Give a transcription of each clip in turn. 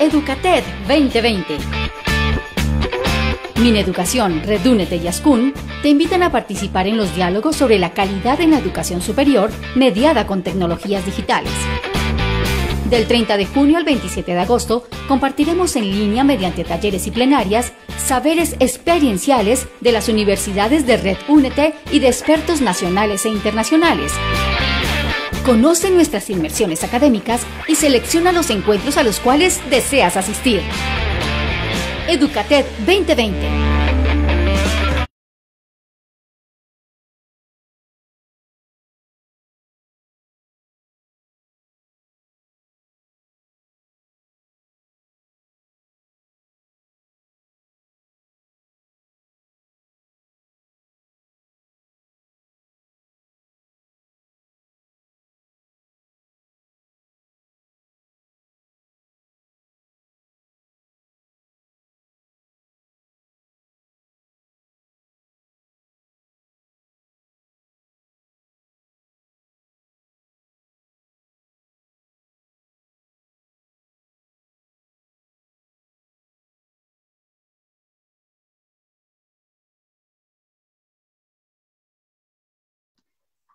Educated 2020. Mineducación, Redúnete y Ascun te invitan a participar en los diálogos sobre la calidad en la educación superior mediada con tecnologías digitales. Del 30 de junio al 27 de agosto compartiremos en línea mediante talleres y plenarias saberes experienciales de las universidades de Red Únete y de expertos nacionales e internacionales. Conoce nuestras inmersiones académicas y selecciona los encuentros a los cuales deseas asistir. Educated 2020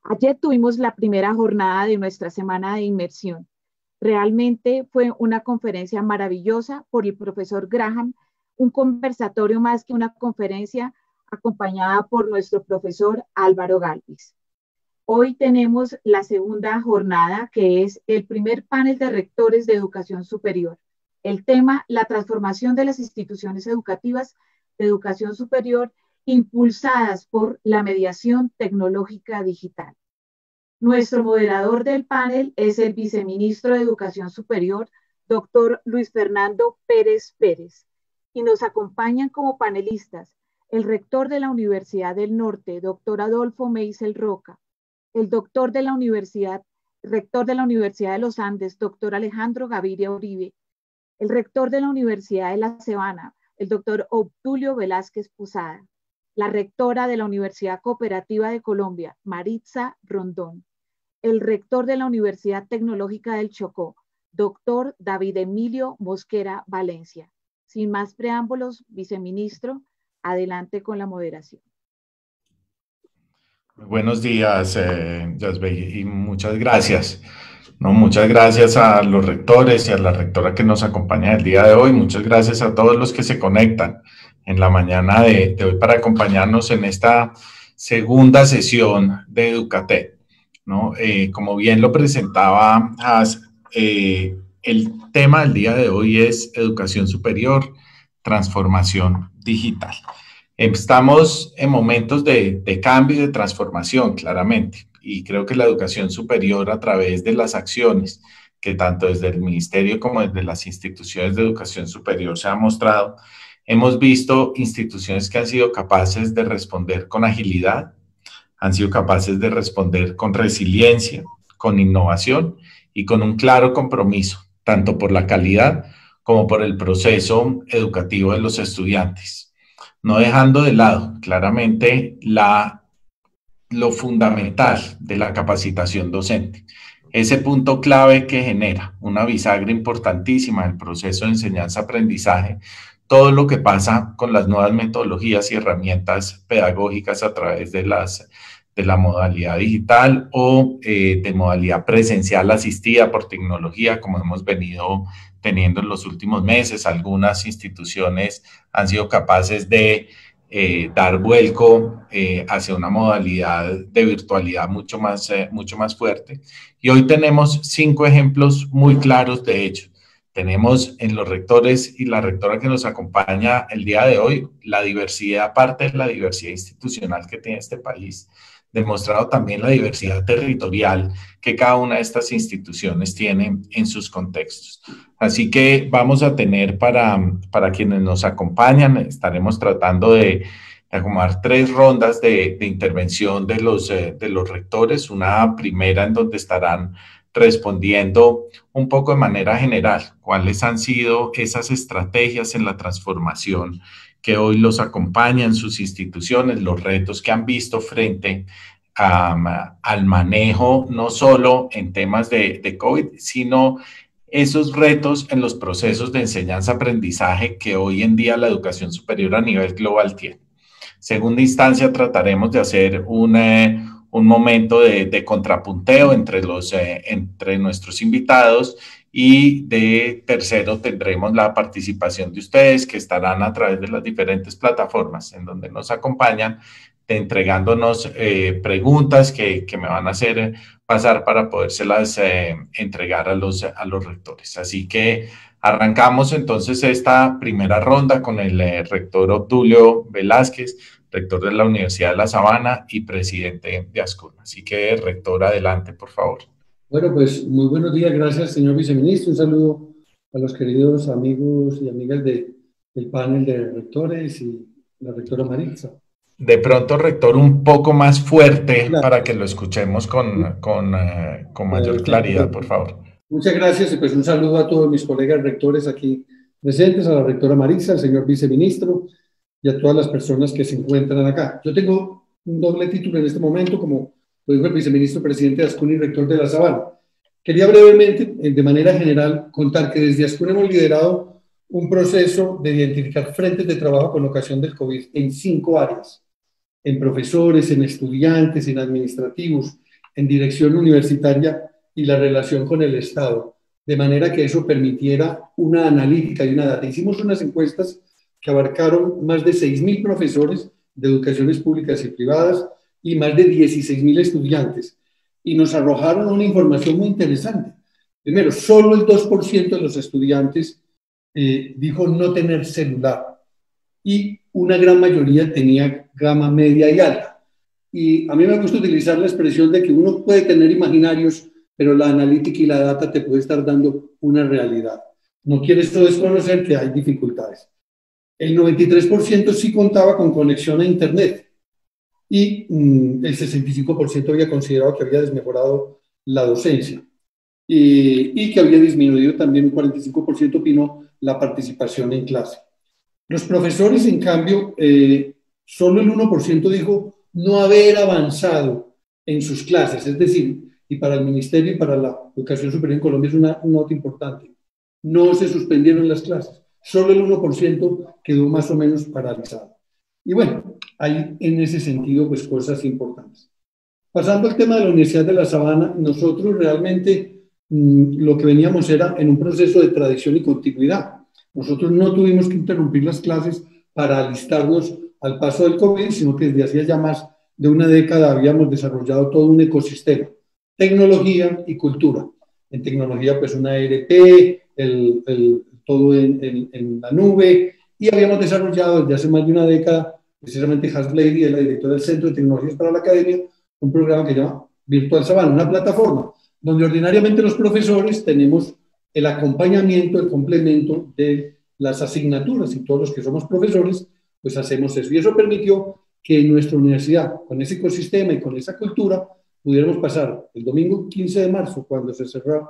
Ayer tuvimos la primera jornada de nuestra semana de inmersión. Realmente fue una conferencia maravillosa por el profesor Graham, un conversatorio más que una conferencia acompañada por nuestro profesor Álvaro Galvis. Hoy tenemos la segunda jornada, que es el primer panel de rectores de educación superior. El tema, la transformación de las instituciones educativas de educación superior impulsadas por la mediación tecnológica digital. Nuestro moderador del panel es el viceministro de Educación Superior, doctor Luis Fernando Pérez Pérez, y nos acompañan como panelistas el rector de la Universidad del Norte, doctor Adolfo Meisel Roca, el doctor de la Universidad, rector de la Universidad de los Andes, doctor Alejandro Gaviria Uribe, el rector de la Universidad de La Cebana, el doctor Obdulio Velázquez Pusada, la rectora de la Universidad Cooperativa de Colombia, Maritza Rondón, el rector de la Universidad Tecnológica del Chocó, doctor David Emilio Mosquera Valencia. Sin más preámbulos, viceministro, adelante con la moderación. Buenos días, eh, y muchas gracias. No, muchas gracias a los rectores y a la rectora que nos acompaña el día de hoy. Muchas gracias a todos los que se conectan en la mañana de, hoy para acompañarnos en esta segunda sesión de Educate. ¿no? Eh, como bien lo presentaba eh, el tema del día de hoy es educación superior, transformación digital. Estamos en momentos de, de cambio y de transformación, claramente, y creo que la educación superior a través de las acciones que tanto desde el ministerio como desde las instituciones de educación superior se ha mostrado, Hemos visto instituciones que han sido capaces de responder con agilidad, han sido capaces de responder con resiliencia, con innovación y con un claro compromiso, tanto por la calidad como por el proceso educativo de los estudiantes, no dejando de lado claramente la, lo fundamental de la capacitación docente. Ese punto clave que genera una bisagra importantísima del proceso de enseñanza-aprendizaje todo lo que pasa con las nuevas metodologías y herramientas pedagógicas a través de, las, de la modalidad digital o eh, de modalidad presencial asistida por tecnología, como hemos venido teniendo en los últimos meses. Algunas instituciones han sido capaces de eh, dar vuelco eh, hacia una modalidad de virtualidad mucho más, mucho más fuerte. Y hoy tenemos cinco ejemplos muy claros de ello. Tenemos en los rectores y la rectora que nos acompaña el día de hoy la diversidad, aparte de la diversidad institucional que tiene este país, demostrado también la diversidad territorial que cada una de estas instituciones tiene en sus contextos. Así que vamos a tener para, para quienes nos acompañan, estaremos tratando de, acomodar tres rondas de, intervención de los, eh, de los rectores, una primera en donde estarán respondiendo un poco de manera general cuáles han sido esas estrategias en la transformación que hoy los acompañan sus instituciones, los retos que han visto frente al manejo no solo en temas de, de COVID, sino esos retos en los procesos de enseñanza-aprendizaje que hoy en día la educación superior a nivel global tiene. Segunda instancia, trataremos de hacer un, eh, un momento de, contrapunteo entre, los, eh, entre nuestros invitados y de tercero tendremos la participación de ustedes que estarán a través de las diferentes plataformas en donde nos acompañan entregándonos eh, preguntas que, que, me van a hacer pasar para podérselas entregar a los, a los rectores. Así que Arrancamos entonces esta primera ronda con el eh, rector Obdulio Velázquez, rector de la Universidad de La Sabana y presidente de ASCUN. Así que, rector, adelante, por favor. Bueno, pues muy buenos días, gracias, señor viceministro. Un saludo a los queridos amigos y amigas de, del panel de rectores y la rectora Maritza. De pronto, rector, un poco más fuerte para que lo escuchemos con, con, eh, con mayor claridad, por favor. Muchas gracias y pues un saludo a todos mis colegas rectores aquí presentes, a la rectora Marisa, al señor viceministro y a todas las personas que se encuentran acá. Yo tengo un doble título en este momento, como lo dijo el viceministro presidente de Ascun y rector de la Sabana. Quería brevemente, eh, de manera general, contar que desde Ascun hemos liderado un proceso de identificar frentes de trabajo con ocasión del COVID en cinco áreas, en profesores, en estudiantes, en administrativos, en dirección universitaria y la relación con el Estado, de manera que eso permitiera una analítica y una data. Hicimos unas encuestas que abarcaron más de 6.000 profesores de educaciones públicas y privadas y más de 16.000 estudiantes y nos arrojaron una información muy interesante. Primero, solo el 2% de los estudiantes eh, dijo no tener celular y una gran mayoría tenía gama media y alta. Y a mí me gusta utilizar la expresión de que uno puede tener imaginarios pero la analítica y la data te puede estar dando una realidad. No quieres desconocer que hay dificultades. El 93% sí contaba con conexión a Internet y mm, el 65% había considerado que había desmejorado la docencia y, que había disminuido también un 45% opinó la participación en clase. Los profesores, en cambio, eh, solo el 1% dijo no haber avanzado en sus clases, es decir, y para el Ministerio y para la Educación Superior en Colombia es una nota importante. No se suspendieron las clases, solo el 1% quedó más o menos paralizado. Y bueno, hay en ese sentido pues cosas importantes. Pasando al tema de la Universidad de La Sabana, nosotros realmente mm, lo que veníamos era en un proceso de tradición y continuidad. Nosotros no tuvimos que interrumpir las clases para alistarnos al paso del COVID, sino que desde hacía ya más de una década habíamos desarrollado todo un ecosistema tecnología y cultura. En tecnología, pues una ERP, el, el, todo en, la nube, y habíamos desarrollado desde hace más de una década, precisamente Has Lady, la directora del Centro de Tecnologías para la Academia, un programa que se llama Virtual Sabana, una plataforma donde ordinariamente los profesores tenemos el acompañamiento, el complemento de las asignaturas y todos los que somos profesores, pues hacemos eso. Y eso permitió que nuestra universidad, con ese ecosistema y con esa cultura, pudiéramos pasar el domingo 15 de marzo, cuando se cerró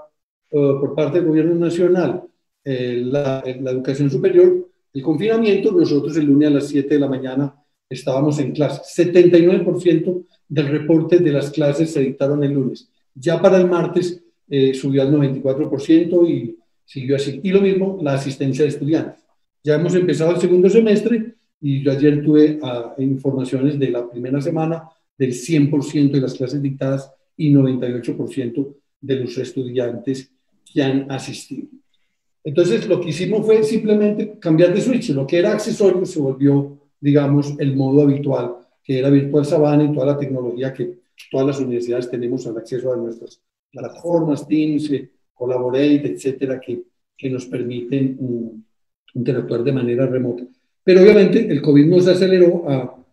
uh, por parte del gobierno nacional eh, la, la, educación superior, el confinamiento, nosotros el lunes a las 7 de la mañana estábamos en clase. 79% del reporte de las clases se dictaron el lunes. Ya para el martes eh, subió al 94% y siguió así. Y lo mismo la asistencia de estudiantes. Ya hemos empezado el segundo semestre y yo ayer tuve uh, informaciones de la primera semana del 100% de las clases dictadas y 98% de los estudiantes que han asistido. Entonces, lo que hicimos fue simplemente cambiar de switch. Lo que era accesorio se volvió, digamos, el modo habitual, que era Virtual Sabana y toda la tecnología que todas las universidades tenemos al acceso a nuestras plataformas, Teams, eh, Collaborate, etcétera, que, que nos permiten um, interactuar de manera remota. Pero obviamente el COVID nos aceleró a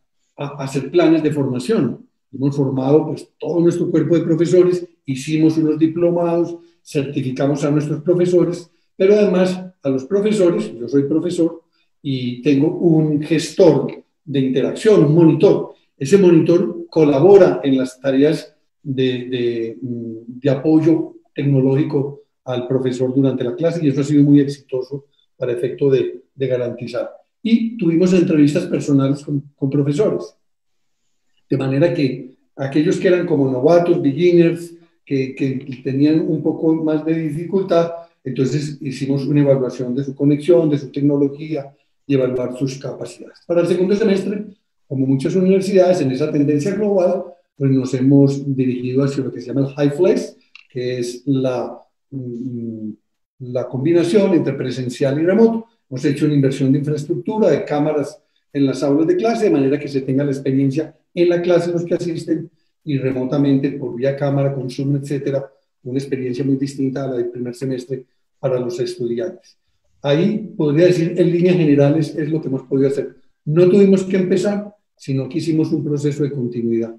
a hacer planes de formación. Hemos formado pues, todo nuestro cuerpo de profesores, hicimos unos diplomados, certificamos a nuestros profesores, pero además a los profesores, yo soy profesor y tengo un gestor de interacción, un monitor. Ese monitor colabora en las tareas de, de, de apoyo tecnológico al profesor durante la clase y eso ha sido muy exitoso para efecto de, de garantizar y tuvimos entrevistas personales con, con, profesores. De manera que aquellos que eran como novatos, beginners, que, que, tenían un poco más de dificultad, Entonces hicimos una evaluación de su conexión, de su tecnología y evaluar sus capacidades. Para el segundo semestre, como muchas universidades en esa tendencia global, pues nos hemos dirigido hacia lo que se llama el High que es la, mm, la combinación entre presencial y remoto. Hemos hecho una inversión de infraestructura, de cámaras en las aulas de clase, de manera que se tenga la experiencia en la clase los que asisten y remotamente por vía cámara, con Zoom, etcétera, una experiencia muy distinta a la del primer semestre para los estudiantes. Ahí podría decir, en líneas generales, es lo que hemos podido hacer. No tuvimos que empezar, sino que hicimos un proceso de continuidad.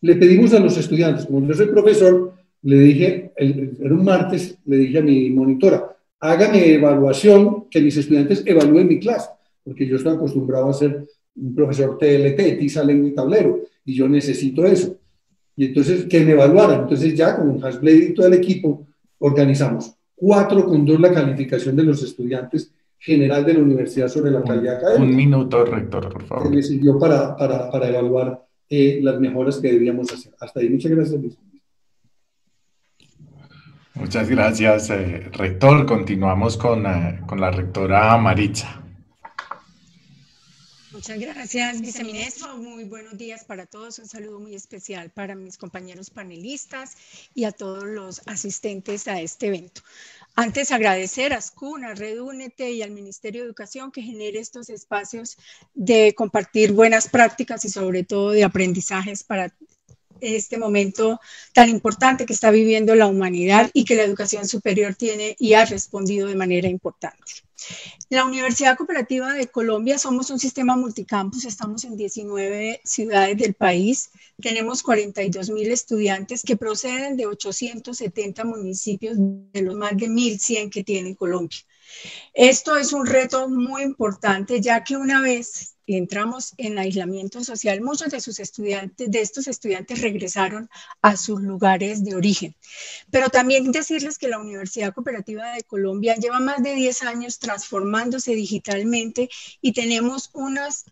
Le pedimos a los estudiantes, como yo soy profesor, le dije, era un martes, le dije a mi monitora, hágame evaluación, que mis estudiantes evalúen mi clase, porque yo estoy acostumbrado a ser un profesor TLT, tiza, lengua y tablero, y yo necesito eso. Y entonces, que me evaluaran. Entonces ya con Hasblade y todo el equipo organizamos cuatro con dos la calificación de los estudiantes general de la universidad sobre la calidad académica. Un minuto, rector, por favor. Que me sirvió para, para, para evaluar eh, las mejoras que debíamos hacer. Hasta ahí, muchas gracias, Luis. Muchas gracias, eh, rector. Continuamos con, uh, con la rectora Maritza. Muchas gracias, viceministro. Muy buenos días para todos. Un saludo muy especial para mis compañeros panelistas y a todos los asistentes a este evento. Antes agradecer a SCUN, a Redúnete y al Ministerio de Educación que genere estos espacios de compartir buenas prácticas y sobre todo de aprendizajes para este momento tan importante que está viviendo la humanidad y que la educación superior tiene y ha respondido de manera importante. La Universidad Cooperativa de Colombia somos un sistema multicampus, estamos en 19 ciudades del país, tenemos 42 mil estudiantes que proceden de 870 municipios de los más de 1.100 que tiene Colombia. Esto es un reto muy importante, ya que una vez entramos en aislamiento social, muchos de sus estudiantes, de estos estudiantes regresaron a sus lugares de origen. Pero también decirles que la Universidad Cooperativa de Colombia lleva más de 10 años transformándose digitalmente y tenemos unas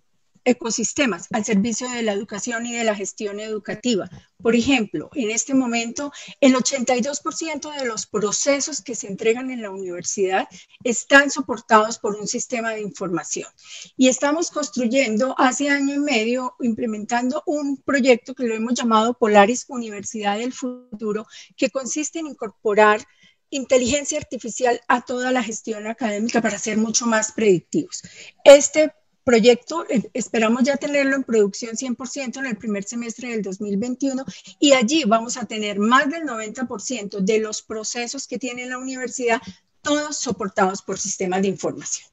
ecosistemas al servicio de la educación y de la gestión educativa. Por ejemplo, en este momento, el 82% de los procesos que se entregan en la universidad están soportados por un sistema de información. Y estamos construyendo hace año y medio, implementando un proyecto que lo hemos llamado Polaris Universidad del Futuro, que consiste en incorporar inteligencia artificial a toda la gestión académica para ser mucho más predictivos. Este proyecto eh, esperamos ya tenerlo en producción 100% en el primer semestre del 2021 y allí vamos a tener más del 90% de los procesos que tiene la universidad todos soportados por sistemas de información.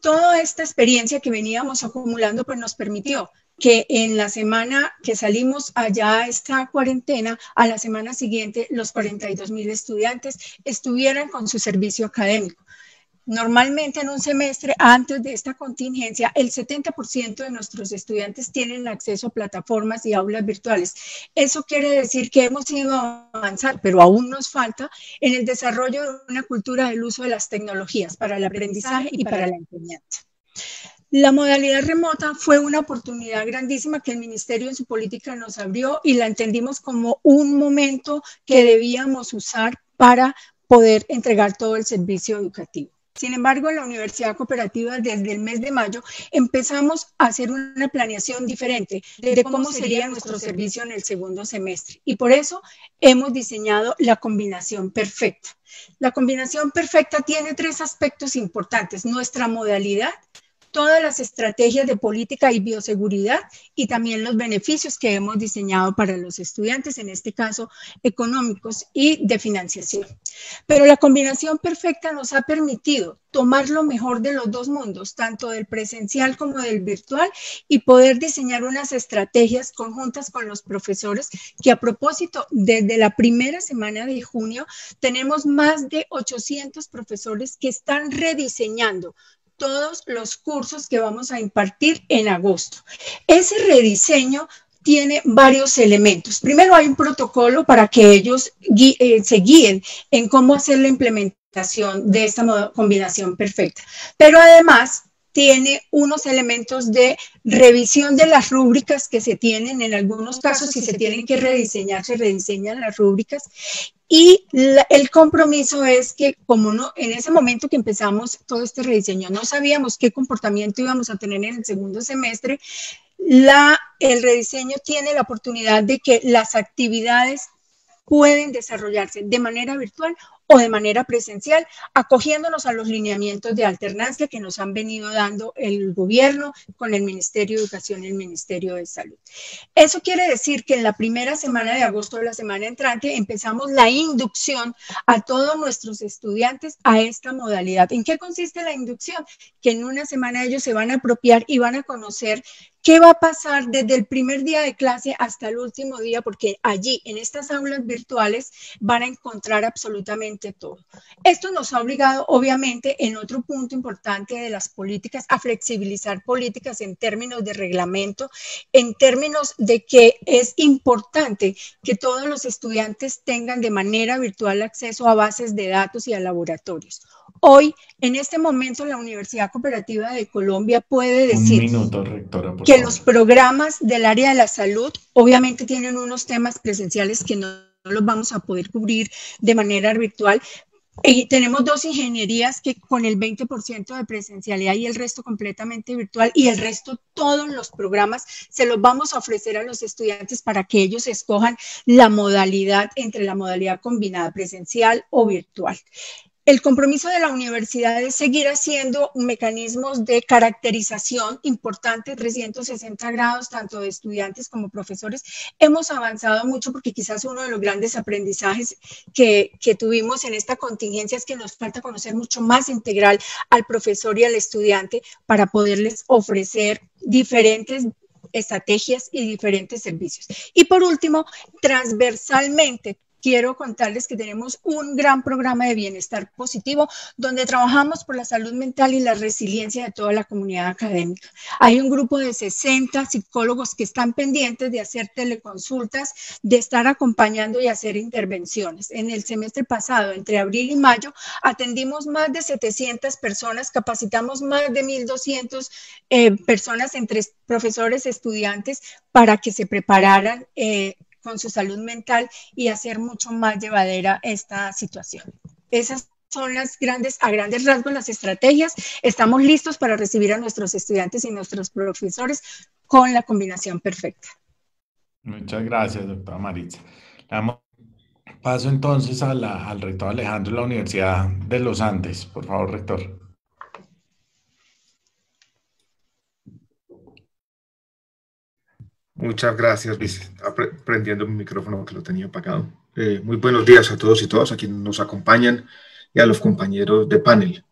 Toda esta experiencia que veníamos acumulando pues nos permitió que en la semana que salimos allá a esta cuarentena, a la semana siguiente los 42 mil estudiantes estuvieran con su servicio académico. Normalmente en un semestre antes de esta contingencia, el 70% de nuestros estudiantes tienen acceso a plataformas y aulas virtuales. Eso quiere decir que hemos ido a avanzar, pero aún nos falta en el desarrollo de una cultura del uso de las tecnologías para el aprendizaje y para la enseñanza. La modalidad remota fue una oportunidad grandísima que el Ministerio en su política nos abrió y la entendimos como un momento que debíamos usar para poder entregar todo el servicio educativo. Sin embargo, en la Universidad Cooperativa, desde el mes de mayo, empezamos a hacer una planeación diferente de cómo sería nuestro servicio en el segundo semestre. Y por eso hemos diseñado la combinación perfecta. La combinación perfecta tiene tres aspectos importantes. Nuestra modalidad, todas las estrategias de política y bioseguridad y también los beneficios que hemos diseñado para los estudiantes, en este caso económicos y de financiación. Pero la combinación perfecta nos ha permitido tomar lo mejor de los dos mundos, tanto del presencial como del virtual, y poder diseñar unas estrategias conjuntas con los profesores que a propósito, desde la primera semana de junio, tenemos más de 800 profesores que están rediseñando todos los cursos que vamos a impartir en agosto. Ese rediseño tiene varios elementos. Primero hay un protocolo para que ellos eh, se guíen en cómo hacer la implementación de esta combinación perfecta. Pero además tiene unos elementos de revisión de las rúbricas que se tienen. En algunos casos, si se tienen que rediseñar, se rediseñan las rúbricas. Y el compromiso es que como no, en ese momento que empezamos todo este rediseño, no sabíamos qué comportamiento íbamos a tener en el segundo semestre, la, el rediseño tiene la oportunidad de que las actividades pueden desarrollarse de manera virtual o de manera presencial, acogiéndonos a los lineamientos de alternancia que nos han venido dando el gobierno con el Ministerio de Educación y el Ministerio de Salud. Eso quiere decir que en la primera semana de agosto de la semana entrante empezamos la inducción a todos nuestros estudiantes a esta modalidad. ¿En qué consiste la inducción? Que en una semana ellos se van a apropiar y van a conocer ¿Qué va a pasar desde el primer día de clase hasta el último día? Porque allí, en estas aulas virtuales, van a encontrar absolutamente todo. Esto nos ha obligado, obviamente, en otro punto importante de las políticas, a flexibilizar políticas en términos de reglamento, en términos de que es importante que todos los estudiantes tengan de manera virtual acceso a bases de datos y a laboratorios. Hoy, en este momento, la Universidad Cooperativa de Colombia puede decir que los programas del área de la salud obviamente tienen unos temas presenciales que no los vamos a poder cubrir de manera virtual, y tenemos dos ingenierías que con el 20% de presencialidad y el resto completamente virtual y el resto todos los programas se los vamos a ofrecer a los estudiantes para que ellos escojan la modalidad entre la modalidad combinada presencial o virtual. El compromiso de la universidad es seguir haciendo mecanismos de caracterización importante, 360 grados, tanto de estudiantes como profesores. Hemos avanzado mucho porque quizás uno de los grandes aprendizajes que, que tuvimos en esta contingencia es que nos falta conocer mucho más integral al profesor y al estudiante para poderles ofrecer diferentes estrategias y diferentes servicios. Y por último, transversalmente, quiero contarles que tenemos un gran programa de bienestar positivo donde trabajamos por la salud mental y la resiliencia de toda la comunidad académica. Hay un grupo de 60 psicólogos que están pendientes de hacer teleconsultas, de estar acompañando y hacer intervenciones. En el semestre pasado, entre abril y mayo, atendimos más de 700 personas, capacitamos más de 1.200 eh, personas entre profesores, estudiantes, para que se prepararan eh, con su salud mental y hacer mucho más llevadera esta situación. Esas son las grandes, a grandes rasgos las estrategias. Estamos listos para recibir a nuestros estudiantes y nuestros profesores con la combinación perfecta. Muchas gracias, doctora Maritza. Paso entonces al rector Alejandro de la Universidad de los Andes. Por favor, rector. Muchas gracias, vice. Prendiendo mi micrófono que lo tenía apagado. Eh, muy buenos días a todos y todas, a quienes nos acompañan y a los compañeros de panel.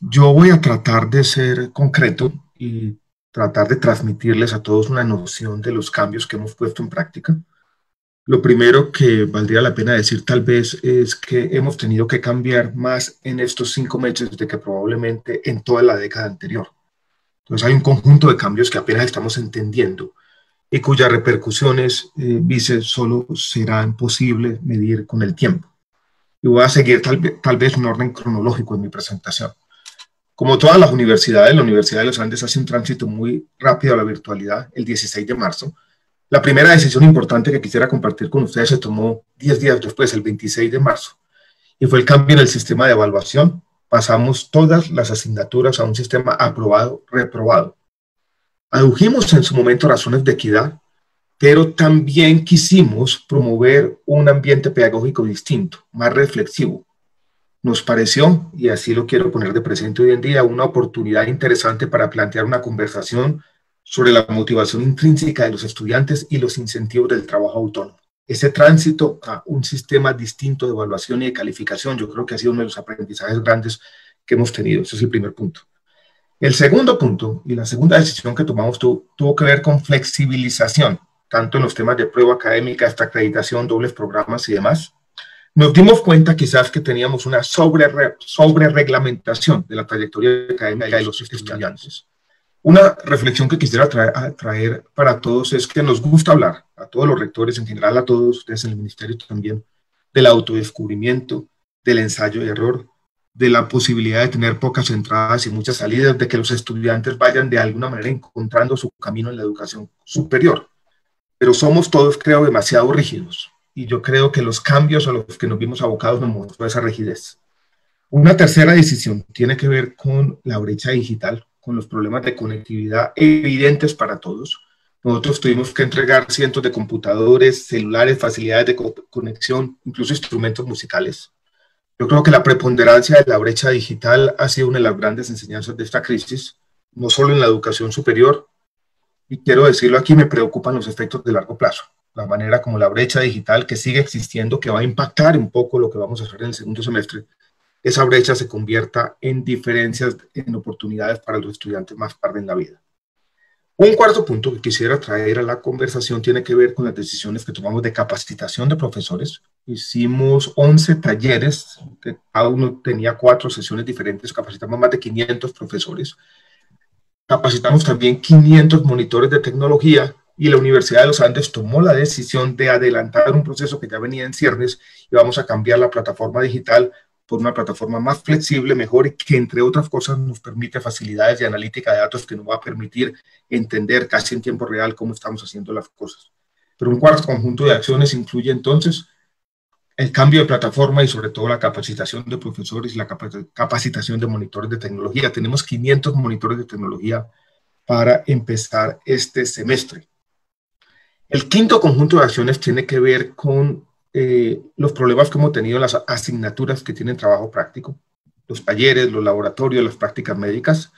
Yo voy a tratar de ser concreto y tratar de transmitirles a todos una noción de los cambios que hemos puesto en práctica. Lo primero que valdría la pena decir tal vez es que hemos tenido que cambiar más en estos cinco meses de que probablemente en toda la década anterior. Entonces hay un conjunto de cambios que apenas estamos entendiendo y cuyas repercusiones, eh, vice, solo serán posibles medir con el tiempo. Y voy a seguir tal, tal vez un orden cronológico en mi presentación. Como todas las universidades, la Universidad de los Andes hace un tránsito muy rápido a la virtualidad el 16 de marzo. La primera decisión importante que quisiera compartir con ustedes se tomó 10 días después, el 26 de marzo, y fue el cambio en el sistema de evaluación. Pasamos todas las asignaturas a un sistema aprobado, reprobado. Adujimos en su momento razones de equidad, pero también quisimos promover un ambiente pedagógico distinto, más reflexivo. Nos pareció, y así lo quiero poner de presente hoy en día, una oportunidad interesante para plantear una conversación sobre la motivación intrínseca de los estudiantes y los incentivos del trabajo autónomo. Ese tránsito a un sistema distinto de evaluación y de calificación, yo creo que ha sido uno de los aprendizajes grandes que hemos tenido. Ese es el primer punto. El segundo punto y la segunda decisión que tomamos tuvo que ver con flexibilización, tanto en los temas de prueba académica hasta acreditación, dobles programas y demás. Nos dimos cuenta quizás que teníamos una sobre, sobre reglamentación de la trayectoria académica de los estudiantes. Una reflexión que quisiera traer, para todos es que nos gusta hablar, a todos los rectores, en general a todos ustedes en el ministerio también, del autodescubrimiento, del ensayo y error, de la posibilidad de tener pocas entradas y muchas salidas, de que los estudiantes vayan de alguna manera encontrando su camino en la educación superior. Pero somos todos, creo, demasiado rígidos y yo creo que los cambios a los que nos vimos abocados nos mostró esa rigidez. Una tercera decisión tiene que ver con la brecha digital, con los problemas de conectividad evidentes para todos. Nosotros tuvimos que entregar cientos de computadores, celulares, facilidades de conexión, incluso instrumentos musicales. Yo creo que la preponderancia de la brecha digital ha sido una de las grandes enseñanzas de esta crisis, no solo en la educación superior, y quiero decirlo aquí, me preocupan los efectos de largo plazo, la manera como la brecha digital que sigue existiendo, que va a impactar un poco lo que vamos a hacer en el segundo semestre, esa brecha se convierta en diferencias, en oportunidades para los estudiantes más tarde en la vida. Un cuarto punto que quisiera traer a la conversación tiene que ver con las decisiones que tomamos de capacitación de profesores. Hicimos 11 talleres, cada uno tenía cuatro sesiones diferentes, capacitamos más de 500 profesores. Capacitamos también 500 monitores de tecnología y la Universidad de los Andes tomó la decisión de adelantar un proceso que ya venía en ciernes y vamos a cambiar la plataforma digital por una plataforma más flexible, mejor y que entre otras cosas nos permite facilidades de analítica de datos que nos va a permitir entender casi en tiempo real cómo estamos haciendo las cosas. Pero un cuarto conjunto de acciones incluye entonces el cambio de plataforma y sobre todo la capacitación de profesores y la capacitación de monitores de tecnología. Tenemos 500 monitores de tecnología para empezar este semestre. El quinto conjunto de acciones tiene que ver con eh, los problemas que hemos tenido las asignaturas que tienen trabajo práctico, los talleres, los laboratorios, las prácticas médicas.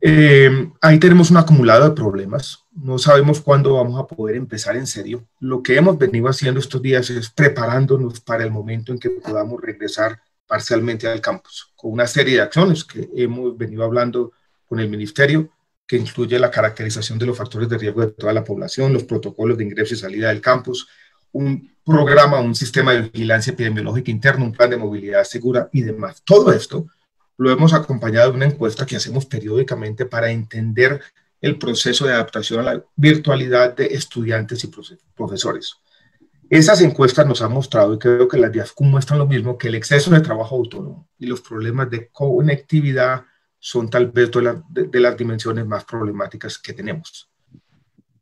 Eh, ahí tenemos un acumulado de problemas. No sabemos cuándo vamos a poder empezar en serio. Lo que hemos venido haciendo estos días es preparándonos para el momento en que podamos regresar parcialmente al campus, con una serie de acciones que hemos venido hablando con el ministerio, que incluye la caracterización de los factores de riesgo de toda la población, los protocolos de ingreso y salida del campus, un programa, un sistema de vigilancia epidemiológica interno, un plan de movilidad segura y demás. Todo esto lo hemos acompañado de una encuesta que hacemos periódicamente para entender el proceso de adaptación a la virtualidad de estudiantes y profesores. Esas encuestas nos han mostrado, y creo que las de AFCU muestran lo mismo, que el exceso de trabajo autónomo y los problemas de conectividad son tal vez de las dimensiones más problemáticas que tenemos.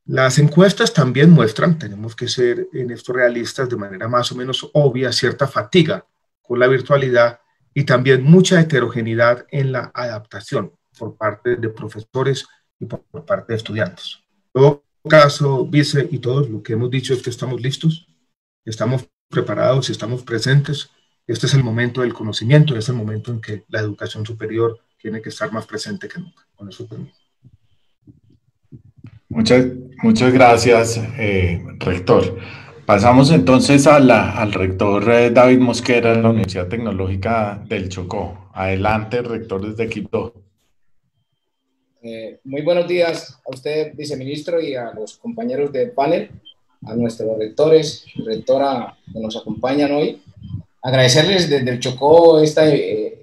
Las encuestas también muestran, tenemos que ser en esto realistas de manera más o menos obvia, cierta fatiga con la virtualidad y también mucha heterogeneidad en la adaptación por parte de profesores y por, parte de estudiantes. En todo caso, vice y todos, lo que hemos dicho es que estamos listos, estamos preparados y estamos presentes. Este es el momento del conocimiento, es el momento en que la educación superior tiene que estar más presente que nunca. Con eso permiso. Muchas, muchas gracias, eh, rector. Pasamos entonces a la, al rector eh, David Mosquera de la Universidad Tecnológica del Chocó. Adelante, rector desde Quito. Eh, muy buenos días a usted, viceministro, y a los compañeros de panel, a nuestros rectores rectora que nos acompañan hoy. Agradecerles desde el Chocó esta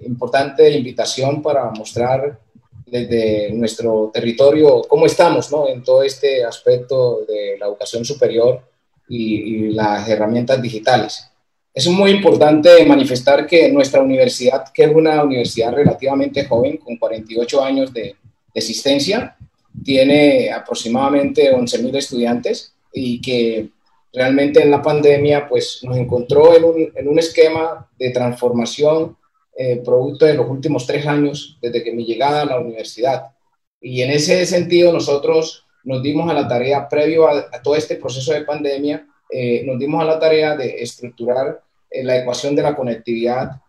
importante invitación para mostrar desde nuestro territorio, cómo estamos ¿no? en todo este aspecto de la educación superior y, las herramientas digitales. Es muy importante manifestar que nuestra universidad, que es una universidad relativamente joven, con 48 años de, existencia, tiene aproximadamente 11.000 estudiantes y que realmente en la pandemia pues nos encontró en un, en un esquema de transformación eh, producto de los últimos tres años desde que mi llegada a la universidad. Y en ese sentido nosotros nos dimos a la tarea, previo a, todo este proceso de pandemia, eh, nos dimos a la tarea de estructurar eh, la ecuación de la conectividad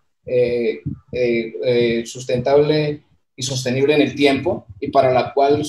sustentable y sostenible en el tiempo y para la cual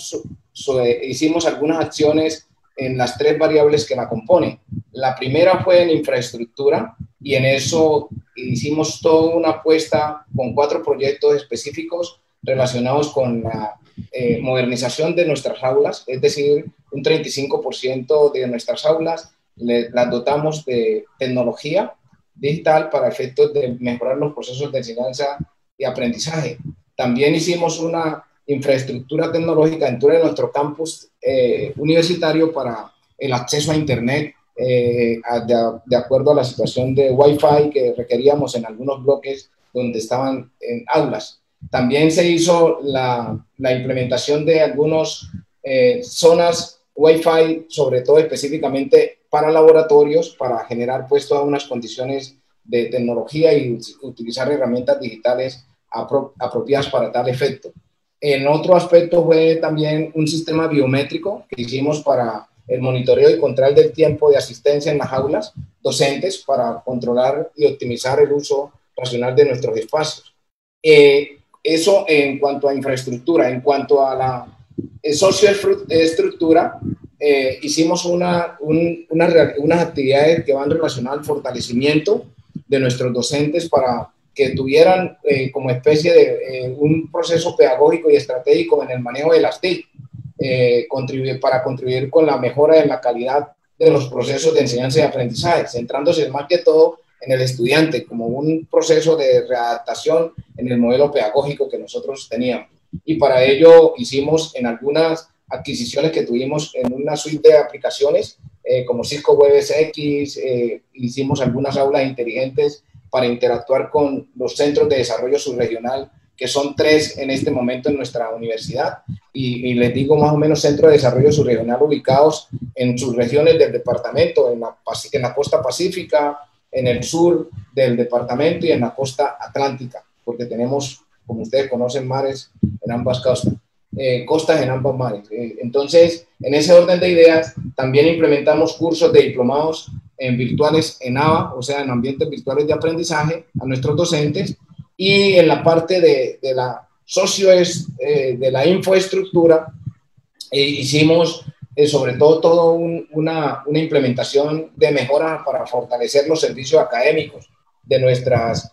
hicimos algunas acciones en las tres variables que la componen. La primera fue en infraestructura y en eso hicimos toda una apuesta con cuatro proyectos específicos relacionados con la eh, modernización de nuestras aulas, es decir, un 35% de nuestras aulas las dotamos de tecnología digital para efectos de mejorar los procesos de enseñanza y aprendizaje. También hicimos una infraestructura tecnológica dentro de nuestro campus eh, universitario para el acceso a Internet eh, de, acuerdo a la situación de Wi-Fi que requeríamos en algunos bloques donde estaban en aulas. También se hizo la, implementación de algunas eh, zonas Wi-Fi, sobre todo específicamente para laboratorios, para generar pues todas unas condiciones de tecnología y utilizar herramientas digitales apropiadas para tal efecto. En otro aspecto fue también un sistema biométrico que hicimos para el monitoreo y control del tiempo de asistencia en las aulas docentes para controlar y optimizar el uso racional de nuestros espacios. Eh, eso en cuanto a infraestructura. En cuanto a la socioestructura, eh, hicimos una, unas actividades que van relacionadas al fortalecimiento de nuestros docentes para que tuvieran eh, como especie de eh, un proceso pedagógico y estratégico en el manejo de las TIC, eh, contribuir, para contribuir con la mejora de la calidad de los procesos de enseñanza y aprendizaje, centrándose más que todo en el estudiante como un proceso de readaptación en el modelo pedagógico que nosotros teníamos. Y para ello hicimos en algunas adquisiciones que tuvimos en una suite de aplicaciones como Cisco WebSX, hicimos algunas aulas inteligentes para interactuar con los centros de desarrollo subregional, que son tres en este momento en nuestra universidad. Y, les digo más o menos centros de desarrollo subregional ubicados en sus regiones del departamento, en la, en la costa pacífica, en el sur del departamento y en la costa atlántica, porque tenemos, como ustedes conocen, mares en ambas costas. Eh, costas en ambas mares. Eh, entonces, en ese orden de ideas, también implementamos cursos de diplomados en virtuales en ABA, o sea, en ambientes virtuales de aprendizaje, a nuestros docentes, y en la parte de, de la socio eh, de la infraestructura, hicimos sobre todo, todo una, una, implementación de mejora para fortalecer los servicios académicos de nuestras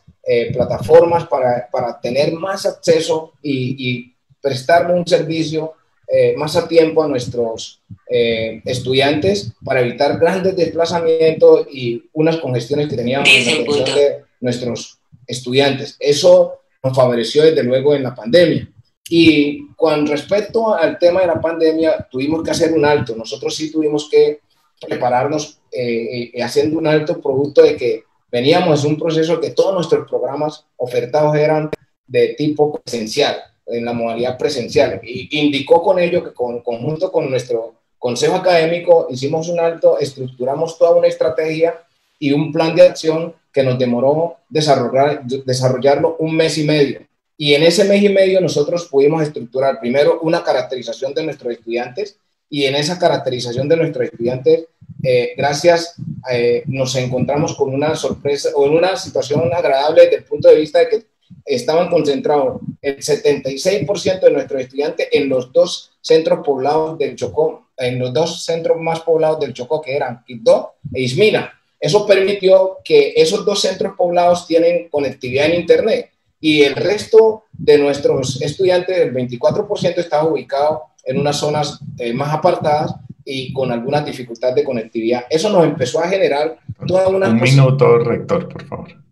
plataformas para, para, tener más acceso y prestarle un servicio eh, más a tiempo a nuestros eh, estudiantes para evitar grandes desplazamientos y unas congestiones que teníamos en la de nuestros estudiantes. Eso nos favoreció desde luego en la pandemia. Y con respecto al tema de la pandemia, tuvimos que hacer un alto. Nosotros sí tuvimos que prepararnos eh, haciendo un alto producto de que veníamos en un proceso que todos nuestros programas ofertados eran de tipo presencial en la modalidad presencial. Y indicó con ello que con, conjunto con nuestro consejo académico hicimos un alto, estructuramos toda una estrategia y un plan de acción que nos demoró desarrollar, desarrollarlo un mes y medio. Y en ese mes y medio nosotros pudimos estructurar primero una caracterización de nuestros estudiantes y en esa caracterización de nuestros estudiantes, eh, gracias, eh, nos encontramos con una sorpresa o en una situación agradable desde el punto de vista de que estaban concentrados el 76% de nuestros estudiantes en los dos centros poblados del Chocó, en los dos centros más poblados del Chocó, que eran Quito e Ismina. Eso permitió que esos dos centros poblados tienen conectividad en Internet y el resto de nuestros estudiantes, el 24%, estaba ubicado en unas zonas eh, más apartadas y con algunas dificultades de conectividad. Eso nos empezó a generar toda una... Un minuto, rector, por favor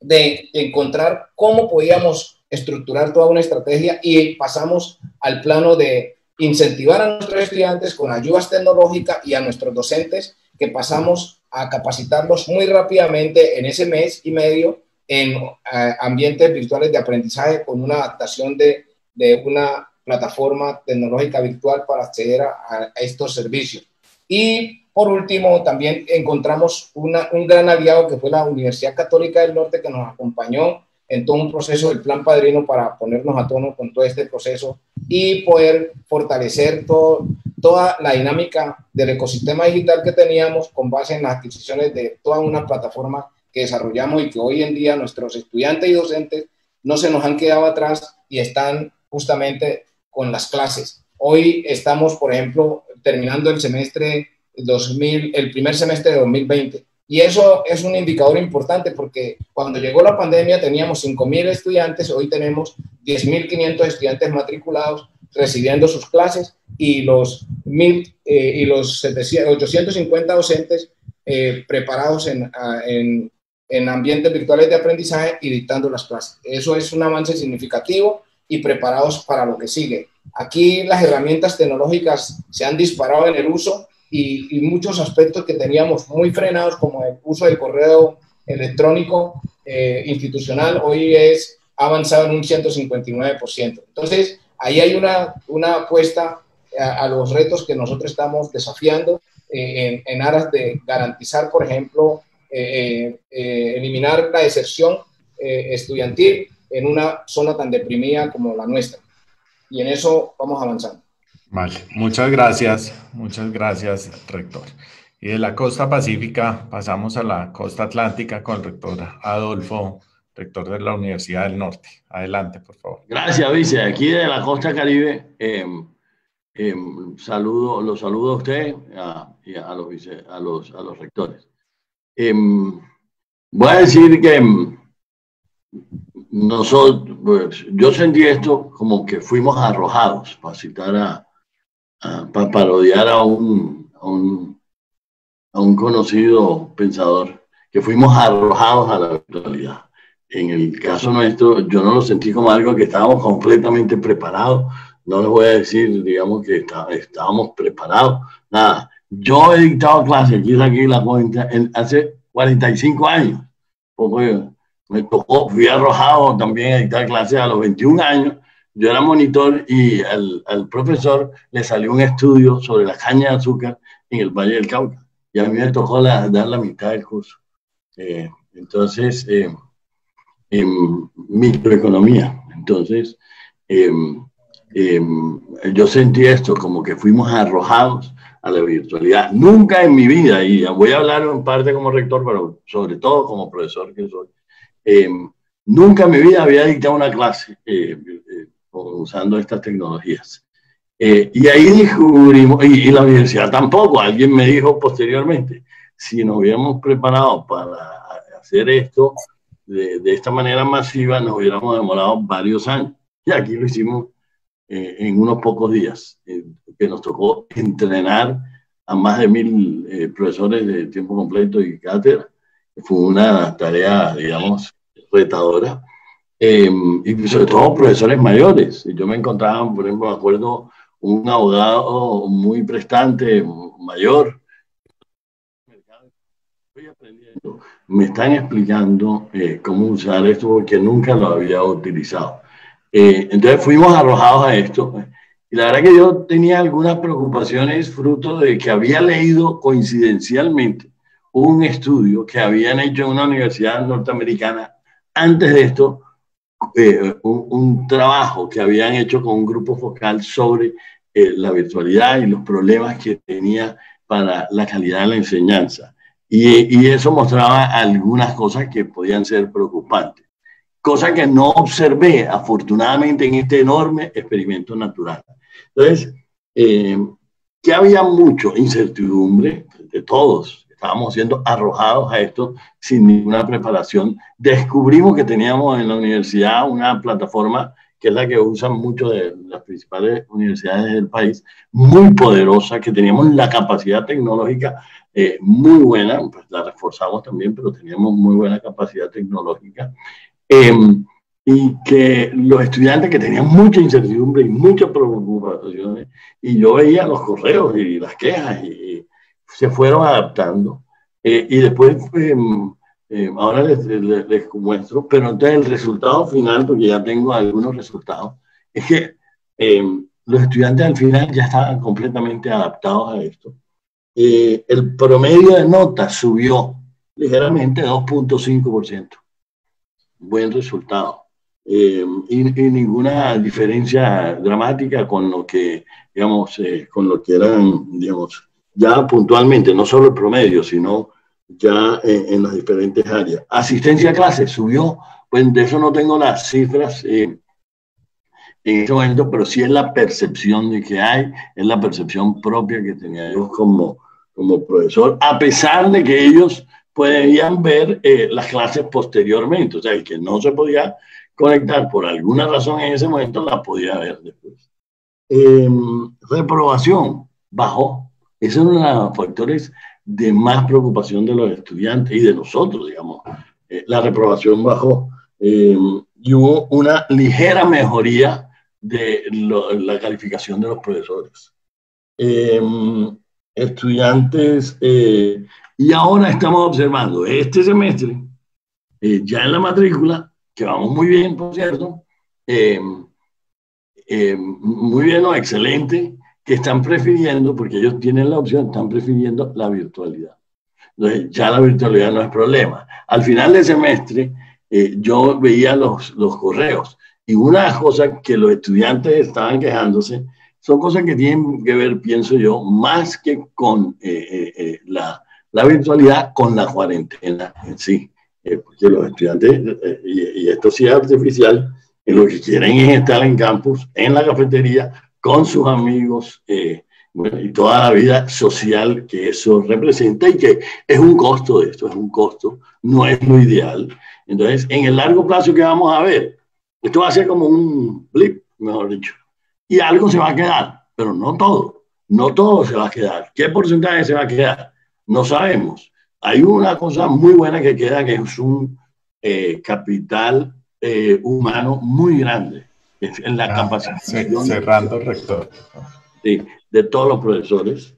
de encontrar cómo podíamos estructurar toda una estrategia y pasamos al plano de incentivar a nuestros estudiantes con ayudas tecnológicas y a nuestros docentes que pasamos a capacitarlos muy rápidamente en ese mes y medio en eh, ambientes virtuales de aprendizaje con una adaptación de, de una plataforma tecnológica virtual para acceder a, a estos servicios. Y por último, también encontramos una, un gran aliado que fue la Universidad Católica del Norte que nos acompañó en todo un proceso del plan padrino para ponernos a tono con todo este proceso y poder fortalecer toda la dinámica del ecosistema digital que teníamos con base en las adquisiciones de toda una plataforma que desarrollamos y que hoy en día nuestros estudiantes y docentes no se nos han quedado atrás y están justamente con las clases. Hoy estamos, por ejemplo, terminando el semestre 2000, el primer semestre de 2020. Y eso es un indicador importante porque cuando llegó la pandemia teníamos 5.000 estudiantes, hoy tenemos 10.500 estudiantes matriculados recibiendo sus clases y los, mil, eh, y los 850 docentes eh, preparados en, en, en ambientes virtuales de aprendizaje y dictando las clases. Eso es un avance significativo y preparados para lo que sigue. Aquí las herramientas tecnológicas se han disparado en el uso y, muchos aspectos que teníamos muy frenados, como el uso del correo electrónico, institucional hoy es, avanzado en un 159%. Entonces, ahí hay una, una apuesta a, los retos que nosotros estamos desafiando en, en, aras de garantizar, por ejemplo, eliminar la deserción estudiantil en una zona tan deprimida como la nuestra. Y en eso vamos avanzando. Vale, muchas gracias, muchas gracias, rector. Y de la costa pacífica pasamos a la costa atlántica con el rector Adolfo, rector de la Universidad del Norte. Adelante, por favor. Gracias, vice. Aquí de la costa caribe, eh, eh, saludo, los saludo a usted y a, los, vice, a, los, a los rectores. Eh, voy a decir que nosotros, pues, yo sentí esto como que fuimos arrojados, para citar a, para parodiar a un, a un, a un conocido pensador, que fuimos arrojados a la virtualidad. En el caso nuestro, yo no lo sentí como algo que estábamos completamente preparados. No les voy a decir, digamos, que estábamos preparados. Nada. Yo he dictado clases, aquí aquí la cuenta, hace 45 años. Poco, me tocó, fui arrojado también a dictar clases a los 21 años. Yo era monitor y al, al profesor le salió un estudio sobre la caña de azúcar en el Valle del Cauca. Y a mí me tocó dar la mitad del curso. Eh, entonces, eh, en microeconomía. Entonces, em, em, yo sentí esto como que fuimos arrojados a la virtualidad. Nunca en mi vida, y voy a hablar en parte como rector, pero sobre todo como profesor que soy, eh, nunca en mi vida había dictado una clase eh, usando estas tecnologías. y ahí descubrimos, y, la universidad tampoco, alguien me dijo posteriormente, si nos hubiéramos preparado para hacer esto de, de esta manera masiva, nos hubiéramos demorado varios años. Y aquí lo hicimos en unos pocos días, que nos tocó entrenar a más de mil profesores de tiempo completo y cátedra fue una tarea, digamos, retadora. Em, y sobre todo profesores mayores. Yo me encontraba, por ejemplo, me acuerdo, un abogado muy prestante, mayor. Me están explicando eh, cómo usar esto porque nunca lo había utilizado. Eh, entonces fuimos arrojados a esto. Y la verdad que yo tenía algunas preocupaciones fruto de que había leído coincidencialmente un estudio que habían hecho en una universidad norteamericana antes de esto, eh, un, trabajo que habían hecho con un grupo focal sobre eh, la virtualidad y los problemas que tenía para la calidad de la enseñanza. Y, eso mostraba algunas cosas que podían ser preocupantes, cosa que no observé afortunadamente en este enorme experimento natural. Entonces, eh, que había mucho incertidumbre de todos, estábamos siendo arrojados a esto sin ninguna preparación. Descubrimos que teníamos en la universidad una plataforma que es la que usan muchas de las principales universidades del país, muy poderosa, que teníamos la capacidad tecnológica eh, muy buena, pues la reforzamos también, pero teníamos muy buena capacidad tecnológica. Em, y que los estudiantes que tenían mucha incertidumbre y muchas preocupaciones, y yo veía los correos y las quejas y, se fueron adaptando. Eh, y después, em, ahora les, les, muestro, pero entonces el resultado final, porque ya tengo algunos resultados, es que em, los estudiantes al final ya estaban completamente adaptados a esto. Eh, el promedio de notas subió ligeramente 2.5%. Buen resultado. y, y, ninguna diferencia dramática con lo que, digamos, eh, con lo que eran, digamos, ya puntualmente, no solo el promedio, sino ya en, las diferentes áreas. Asistencia a clases subió, pues de eso no tengo las cifras eh, en este momento, pero sí es la percepción de que hay, es la percepción propia que tenía yo como, como profesor, a pesar de que ellos podían ver eh, las clases posteriormente, o sea, el que no se podía conectar por alguna razón en ese momento la podía ver después. Em, reprobación bajó, ese es uno de los factores de más preocupación de los estudiantes y de nosotros, digamos. Eh, la reprobación bajó eh, y hubo una ligera mejoría de la calificación de los profesores. Eh, estudiantes, y ahora estamos observando este semestre, eh, ya en la matrícula, que vamos muy bien, por cierto, eh, muy bien o excelente, que están prefiriendo, porque ellos tienen la opción, están prefiriendo la virtualidad. Entonces, ya la virtualidad no es problema. Al final del semestre, yo veía los, los correos y una cosa que los estudiantes estaban quejándose son cosas que tienen que ver, pienso yo, más que con eh, eh, eh, la, la, virtualidad, con la cuarentena en sí. porque los estudiantes, y, esto sí es artificial, lo que quieren es estar en campus, en la cafetería, con sus amigos, y toda la vida social que eso representa y que es un costo de esto, es un costo, no es lo ideal. Entonces, en el largo plazo que vamos a ver, esto va a ser como un blip, mejor dicho y algo se va a quedar, pero no todo, no todo se va a quedar. ¿Qué porcentaje se va a quedar? No sabemos. Hay una cosa muy buena que queda, que es un eh, capital eh, humano muy grande en la ah, capacitación. Cerrando, rector. Sí, de todos los profesores.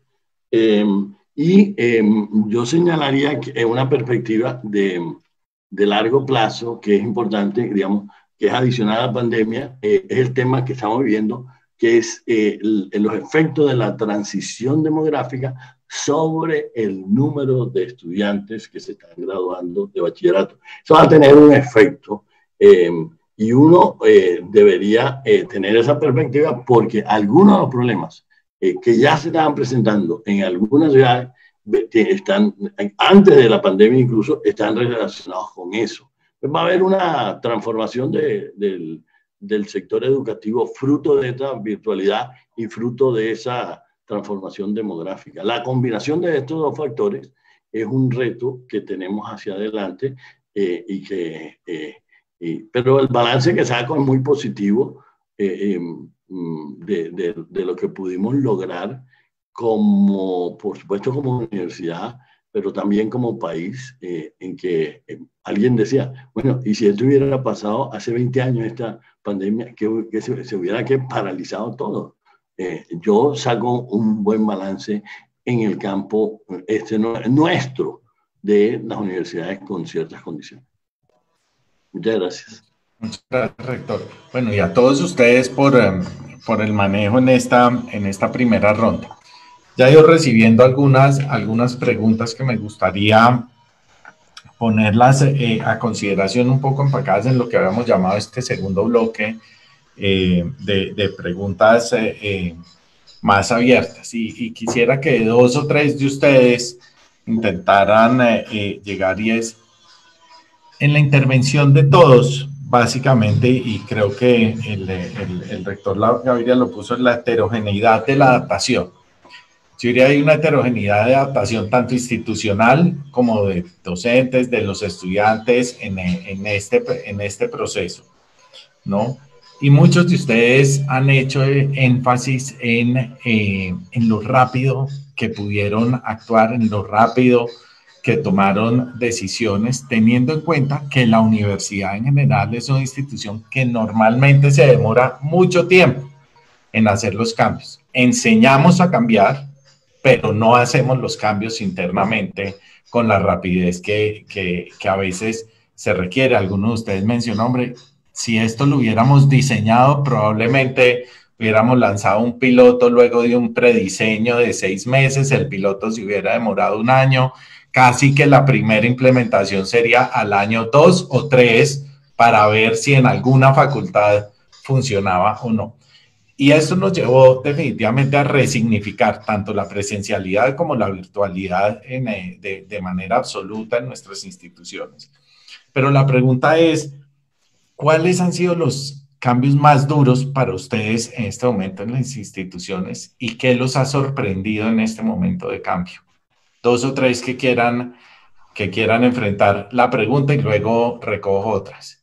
Em, y em, yo señalaría que en una perspectiva de, de largo plazo, que es importante, digamos, que es adicional a la pandemia, eh, es el tema que estamos viviendo que es eh, los efectos de la transición demográfica sobre el número de estudiantes que se están graduando de bachillerato. Eso va a tener un efecto em, y uno eh, debería eh, tener esa perspectiva porque algunos de los problemas que ya se estaban presentando en algunas ciudades están, antes de la pandemia incluso, están relacionados con eso. va a haber una transformación de, del del sector educativo fruto de esta virtualidad y fruto de esa transformación demográfica. La combinación de estos dos factores es un reto que tenemos hacia adelante eh, y que, eh, pero el balance que saco es muy positivo eh, mm, de, lo que pudimos lograr como, por supuesto, como universidad, pero también como país, en que alguien decía, bueno, y si esto hubiera pasado hace 20 años esta pandemia, que, que se, hubiera que paralizado todo. Eh, yo saco un buen balance en el campo este nuestro de las universidades con ciertas condiciones. Muchas gracias. Muchas gracias, rector. Bueno, y a todos ustedes por, em, por el manejo en esta, en esta primera ronda. Ya he ido recibiendo algunas, algunas preguntas que me gustaría ponerlas eh, a consideración un poco empacadas en lo que habíamos llamado este segundo bloque eh, de, preguntas eh, más abiertas. Y, quisiera que dos o tres de ustedes intentaran llegar y es en la intervención de todos, básicamente, y creo que el, el, el rector Gaviria lo puso en la heterogeneidad de la adaptación yo diría hay una heterogeneidad de adaptación tanto institucional como de docentes, de los estudiantes en, en, este, en este proceso, ¿no? Y muchos de ustedes han hecho énfasis en, eh, en lo rápido que pudieron actuar, en lo rápido que tomaron decisiones, teniendo en cuenta que la universidad en general es una institución que normalmente se demora mucho tiempo en hacer los cambios. Enseñamos a cambiar, pero no hacemos los cambios internamente con la rapidez que, que, que a veces se requiere. Algunos de ustedes mencionó, hombre, si esto lo hubiéramos diseñado, probablemente hubiéramos lanzado un piloto luego de un prediseño de seis meses, el piloto se hubiera demorado un año, casi que la primera implementación sería al año dos o tres para ver si en alguna facultad funcionaba o no. Y eso nos llevó definitivamente a resignificar tanto la presencialidad como la virtualidad eh, de, manera absoluta en nuestras instituciones. Pero la pregunta es, ¿cuáles han sido los cambios más duros para ustedes en este momento en las instituciones y qué los ha sorprendido en este momento de cambio? Dos o tres que quieran, que quieran enfrentar la pregunta y luego recojo otras.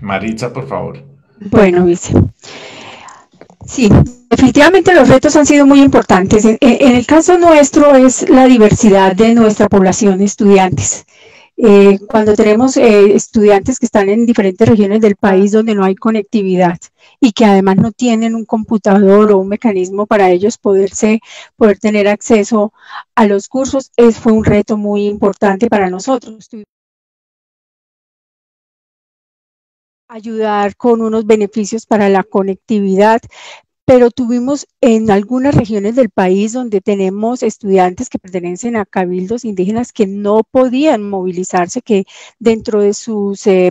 Maritza, por favor. Bueno, vice. Sí, definitivamente los retos han sido muy importantes. En, el caso nuestro es la diversidad de nuestra población de estudiantes. Eh, cuando tenemos eh, estudiantes que están en diferentes regiones del país donde no hay conectividad y que además no tienen un computador o un mecanismo para ellos poderse, poder tener acceso a los cursos, es, fue un reto muy importante para nosotros. ayudar con unos beneficios para la conectividad, pero tuvimos en algunas regiones del país donde tenemos estudiantes que pertenecen a cabildos indígenas que no podían movilizarse, que dentro de sus... Eh,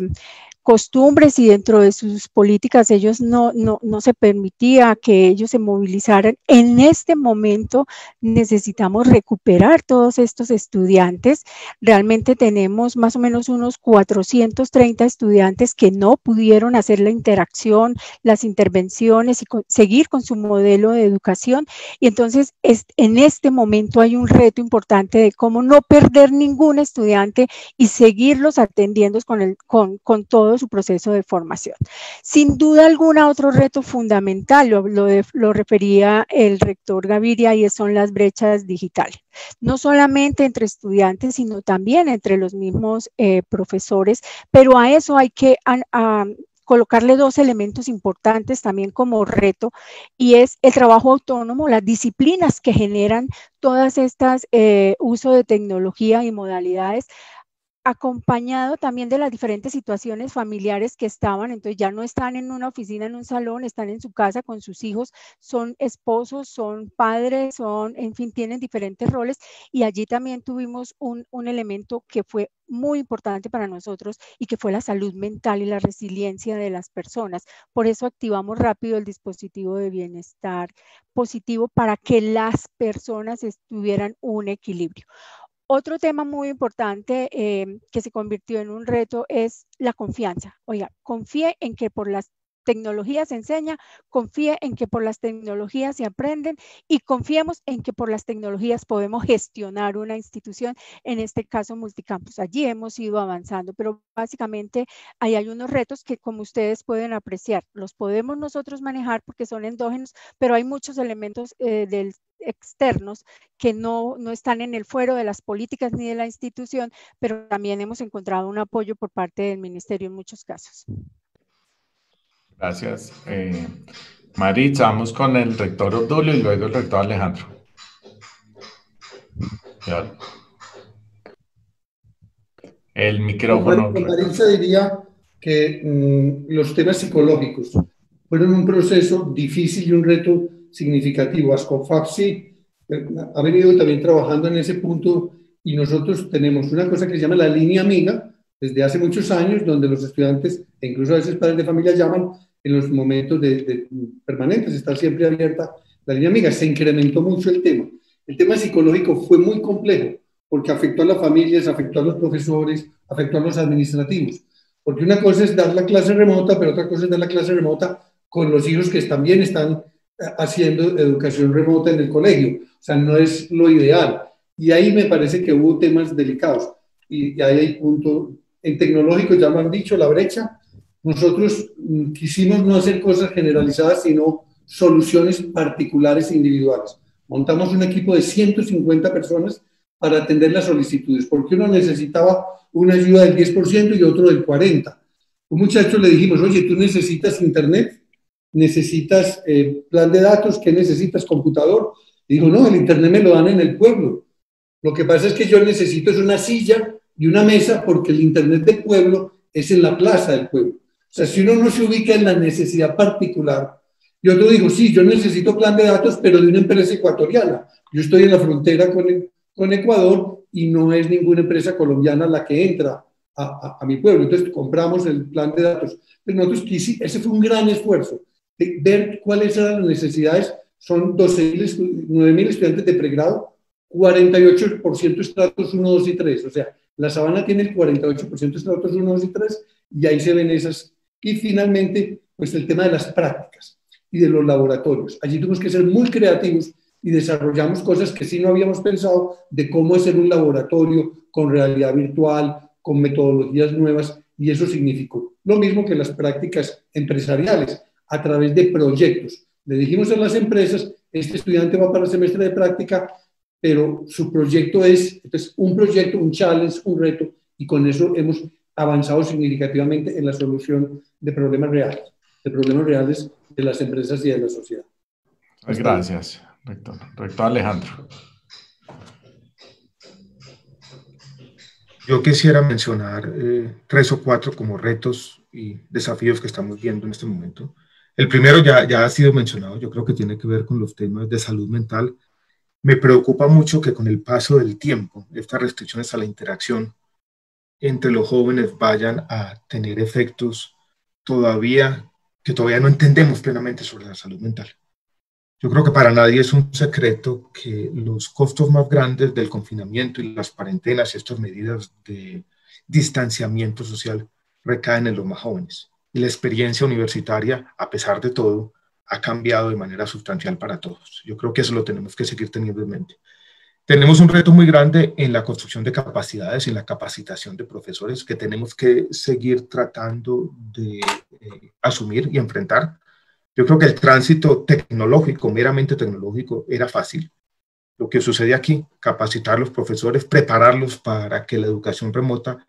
costumbres y dentro de sus políticas ellos no, no, no, se permitía que ellos se movilizaran. En este momento necesitamos recuperar todos estos estudiantes. Realmente tenemos más o menos unos 430 estudiantes que no pudieron hacer la interacción, las intervenciones y seguir con su modelo de educación. Y entonces es, en este momento hay un reto importante de cómo no perder ningún estudiante y seguirlos atendiendo con, el, con, con todo su proceso de formación. Sin duda alguna, otro reto fundamental, lo, refería el rector Gaviria, y son las brechas digitales. No solamente entre estudiantes, sino también entre los mismos eh, profesores, pero a eso hay que colocarle dos elementos importantes también como reto y es el trabajo autónomo, las disciplinas que generan todas estas eh, uso de tecnología y modalidades acompañado también de las diferentes situaciones familiares que estaban, entonces ya no están en una oficina, en un salón, están en su casa con sus hijos, son esposos, son padres, son, en fin, tienen diferentes roles y allí también tuvimos un, un elemento que fue muy importante para nosotros y que fue la salud mental y la resiliencia de las personas. Por eso activamos rápido el dispositivo de bienestar positivo para que las personas estuvieran un equilibrio. Otro tema muy importante em, que se convirtió en un reto es la confianza. Oiga, confíe en que por las tecnologías se enseña, confíe en que por las tecnologías se aprenden y confiemos en que por las tecnologías podemos gestionar una institución, en este caso multicampus. Allí hemos ido avanzando, pero básicamente ahí hay unos retos que como ustedes pueden apreciar, los podemos nosotros manejar porque son endógenos, pero hay muchos elementos eh, del externos que no, no están en el fuero de las políticas ni de la institución, pero también hemos encontrado un apoyo por parte del ministerio en muchos casos. Gracias. Eh, Maritza, vamos con el rector Obdulio y luego el rector Alejandro. El micrófono. Maritza diría que mm, los temas psicológicos fueron un proceso difícil y un reto significativo. Ascofab sí eh, ha venido también trabajando en ese punto y nosotros tenemos una cosa que se llama la línea amiga desde hace muchos años, donde los estudiantes e incluso a veces padres de familia llaman en los momentos de, permanentes, está siempre abierta la línea amiga. Se incrementó mucho el tema. El tema psicológico fue muy complejo porque afectó a las familias, afectó a los profesores, afectó a los administrativos. Porque una cosa es dar la clase remota, pero otra cosa es dar la clase remota con los hijos que también están haciendo educación remota en el colegio. O sea, no es lo ideal. Y ahí me parece que hubo temas delicados. Y, ahí hay punto. En tecnológico, ya lo han dicho, la brecha. Nosotros mm, quisimos no hacer cosas generalizadas, sino soluciones particulares e individuales. Montamos un equipo de 150 personas para atender las solicitudes, porque uno necesitaba una ayuda del 10% y otro del 40%. Un muchacho le dijimos, oye, tú necesitas internet, necesitas eh, plan de datos, ¿qué necesitas? Computador. digo, no, el Internet me lo dan en el pueblo. Lo que pasa es que yo necesito es una silla y una mesa porque el Internet del pueblo es en la plaza del pueblo. O sea, si uno no se ubica en la necesidad particular, yo te digo, sí, yo necesito plan de datos, pero de una empresa ecuatoriana. Yo estoy en la frontera con, con Ecuador y no es ninguna empresa colombiana la que entra a, a, mi pueblo. Entonces compramos el plan de datos. Pero nosotros ese fue un gran esfuerzo ver cuáles eran las necesidades. Son 9.000 estudiantes de pregrado, 48% estratos 1, 2 y 3. O sea, la sabana tiene el 48% estratos 1, 2 y 3 y ahí se ven esas. Y finalmente, pues el tema de las prácticas y de los laboratorios. Allí tuvimos que ser muy creativos y desarrollamos cosas que sí no habíamos pensado de cómo hacer un laboratorio con realidad virtual, con metodologías nuevas, y eso significó lo mismo que las prácticas empresariales a través de proyectos. Le dijimos a las empresas, este estudiante va para el semestre de práctica, pero su proyecto es entonces, un proyecto, un challenge, un reto, y con eso hemos avanzado significativamente en la solución de problemas reales, de problemas reales de las empresas y de la sociedad. Gracias, rector. Rector Alejandro. Yo quisiera mencionar eh, tres o cuatro como retos y desafíos que estamos viendo en este momento. El primero ya, ya ha sido mencionado, yo creo que tiene que ver con los temas de salud mental. Me preocupa mucho que con el paso del tiempo, estas restricciones a la interacción entre los jóvenes vayan a tener efectos todavía que todavía no entendemos plenamente sobre la salud mental. Yo creo que para nadie es un secreto que los costos más grandes del confinamiento y las cuarentenas y estas medidas de distanciamiento social recaen en los más jóvenes. Y la experiencia universitaria, a pesar de todo, ha cambiado de manera sustancial para todos. Yo creo que eso lo tenemos que seguir teniendo en mente. Tenemos un reto muy grande en la construcción de capacidades y en la capacitación de profesores que tenemos que seguir tratando de eh, asumir y enfrentar. Yo creo que el tránsito tecnológico, meramente tecnológico, era fácil. Lo que sucede aquí, capacitar a los profesores, prepararlos para que la educación remota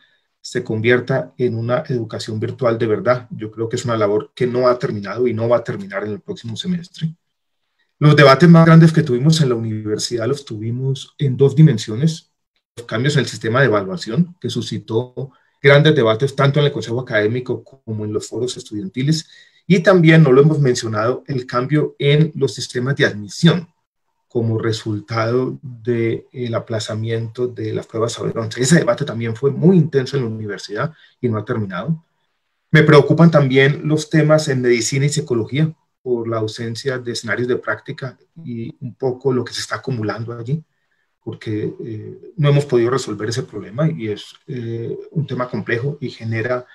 se convierta en una educación virtual de verdad. Yo creo que es una labor que no ha terminado y no va a terminar en el próximo semestre. Los debates más grandes que tuvimos en la universidad los tuvimos en dos dimensiones. Los cambios en el sistema de evaluación, que suscitó grandes debates tanto en el Consejo Académico como en los foros estudiantiles. Y también, no lo hemos mencionado, el cambio en los sistemas de admisión como resultado del aplazamiento de las pruebas saber 11. Ese debate también fue muy intenso en la universidad y no ha terminado. Me preocupan también los temas en medicina y psicología por la ausencia de escenarios de práctica y un poco lo que se está acumulando allí, porque eh, no hemos podido resolver ese problema y es eh, un tema complejo y genera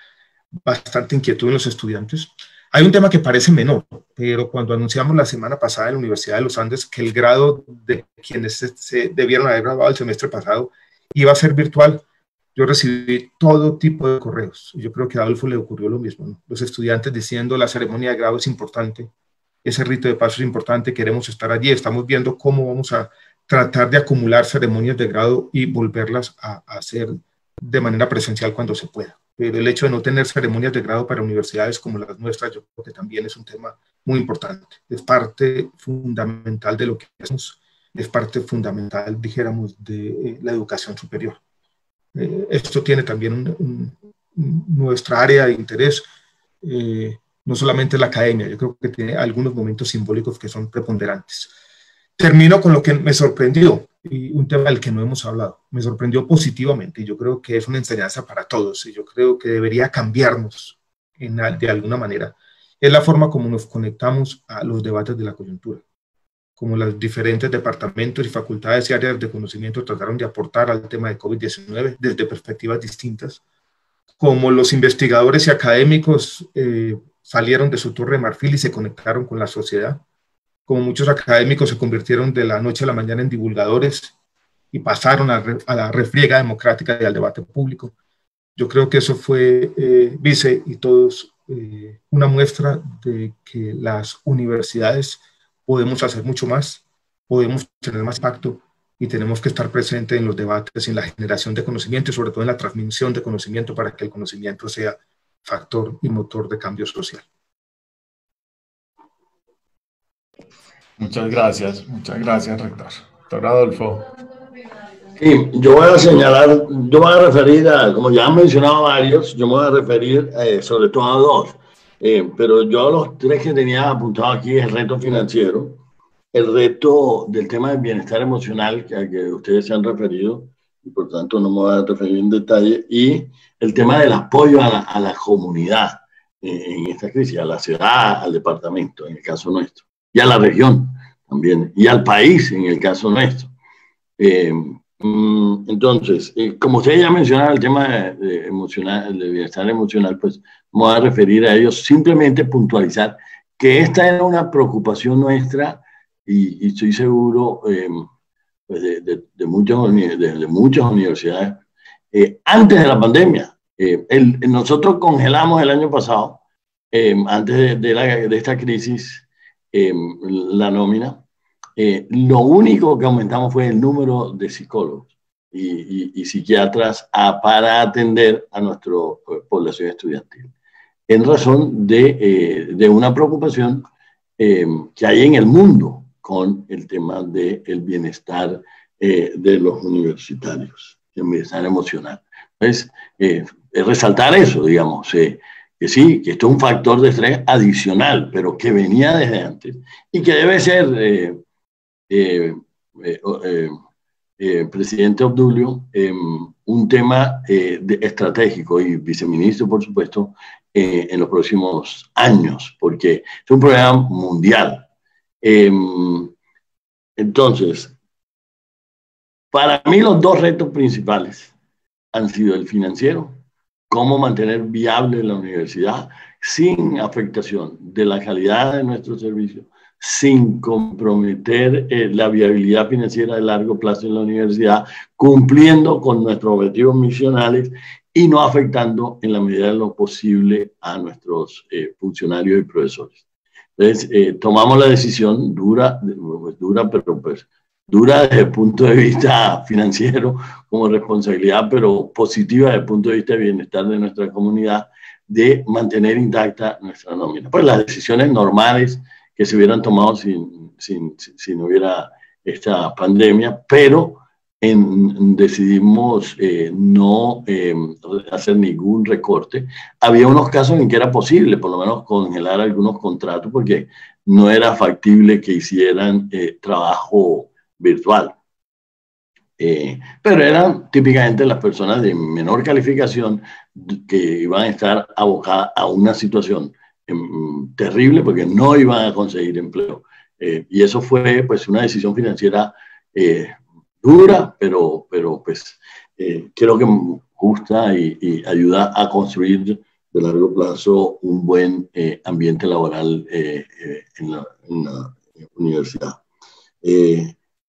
bastante inquietud en los estudiantes. Hay un tema que parece menor, pero cuando anunciamos la semana pasada en la Universidad de los Andes que el grado de quienes se, debieron haber graduado el semestre pasado iba a ser virtual, yo recibí todo tipo de correos. Yo creo que a Adolfo le ocurrió lo mismo. Los estudiantes diciendo la ceremonia de grado es importante, ese rito de paso es importante, queremos estar allí, estamos viendo cómo vamos a tratar de acumular ceremonias de grado y volverlas a hacer de manera presencial cuando se pueda pero el hecho de no tener ceremonias de grado para universidades como las nuestras, yo creo que también es un tema muy importante. Es parte fundamental de lo que hacemos, es parte fundamental, dijéramos, de eh, la educación superior. Eh, esto tiene también nuestra área de interés, eh, no solamente la academia, yo creo que tiene algunos momentos simbólicos que son preponderantes. Termino con lo que me sorprendió y un tema del que no hemos hablado. Me sorprendió positivamente y yo creo que es una enseñanza para todos y yo creo que debería cambiarnos en, de alguna manera. Es la forma como nos conectamos a los debates de la coyuntura, como los diferentes departamentos y facultades y áreas de conocimiento trataron de aportar al tema de COVID-19 desde perspectivas distintas, como los investigadores y académicos eh, salieron de su torre de marfil y se conectaron con la sociedad como muchos académicos se convirtieron de la noche a la mañana en divulgadores y pasaron a, la refriega democrática y al debate público. Yo creo que eso fue, eh, vice y todos, eh, una muestra de que las universidades podemos hacer mucho más, podemos tener más impacto y tenemos que estar presentes en los debates, en la generación de conocimiento y sobre todo en la transmisión de conocimiento para que el conocimiento sea factor y motor de cambio social. Muchas gracias, muchas gracias, rector. Doctor Adolfo. Sí, yo voy a señalar, yo voy a referir a, como ya han mencionado varios, yo me voy a referir eh, sobre todo a dos, eh, pero yo los tres que tenía apuntado aquí es el reto financiero, el reto del tema del bienestar emocional que, que ustedes se han referido, y por tanto no me voy a referir en detalle, y el tema del apoyo a la, a la comunidad eh, en esta crisis, a la ciudad, al departamento, en el caso nuestro y a la región también, y al país en el caso nuestro. Eh, mm, entonces, eh, como usted ya mencionaba el tema de, emocional, de bienestar emocional, pues me voy a referir a ellos, simplemente puntualizar que esta era una preocupación nuestra y, estoy seguro eh, pues de, de, de, muchas, de, muchas universidades antes de la pandemia. El, nosotros congelamos el año pasado, antes de, la, de esta crisis, Em, la nómina. Eh, lo único que aumentamos fue el número de psicólogos. y, psiquiatras para atender a nuestra población estudiantil, en razón de, de una preocupación que hay en el mundo con el tema del bienestar de los universitarios, el bienestar emocional. Entonces, es resaltar eso, digamos, que sí, que esto es un factor de estrés adicional, pero que venía desde antes y que debe ser, eh, eh, eh, presidente Obdulio, em, un tema estratégico y viceministro, por supuesto, en los próximos años, porque es un problema mundial. Em, entonces, para mí los dos retos principales han sido el financiero cómo mantener viable la universidad sin afectación de la calidad de nuestro servicio, sin comprometer eh, la viabilidad financiera de largo plazo en la universidad, cumpliendo con nuestros objetivos misionales y no afectando en la medida de lo posible a nuestros eh, funcionarios y profesores. Entonces, eh, tomamos la decisión dura, pues dura, pero pues dura desde el punto de vista financiero como responsabilidad, pero positiva desde el punto de vista de bienestar de nuestra comunidad, de mantener intacta nuestra nómina. Pues las decisiones normales que se hubieran tomado si, no hubiera esta pandemia, pero decidimos eh, no eh, hacer ningún recorte. Había unos casos en que era posible, por lo menos, congelar algunos contratos, porque no era factible que hicieran eh, trabajo virtual. Eh, pero eran típicamente las personas de menor calificación que iban a estar abocadas a una situación em, terrible porque no iban a conseguir empleo. Eh, y eso fue pues una decisión financiera eh, dura, pero, pero pues creo que justa y, ayuda a construir de largo plazo un buen ambiente laboral en la, en, la, universidad.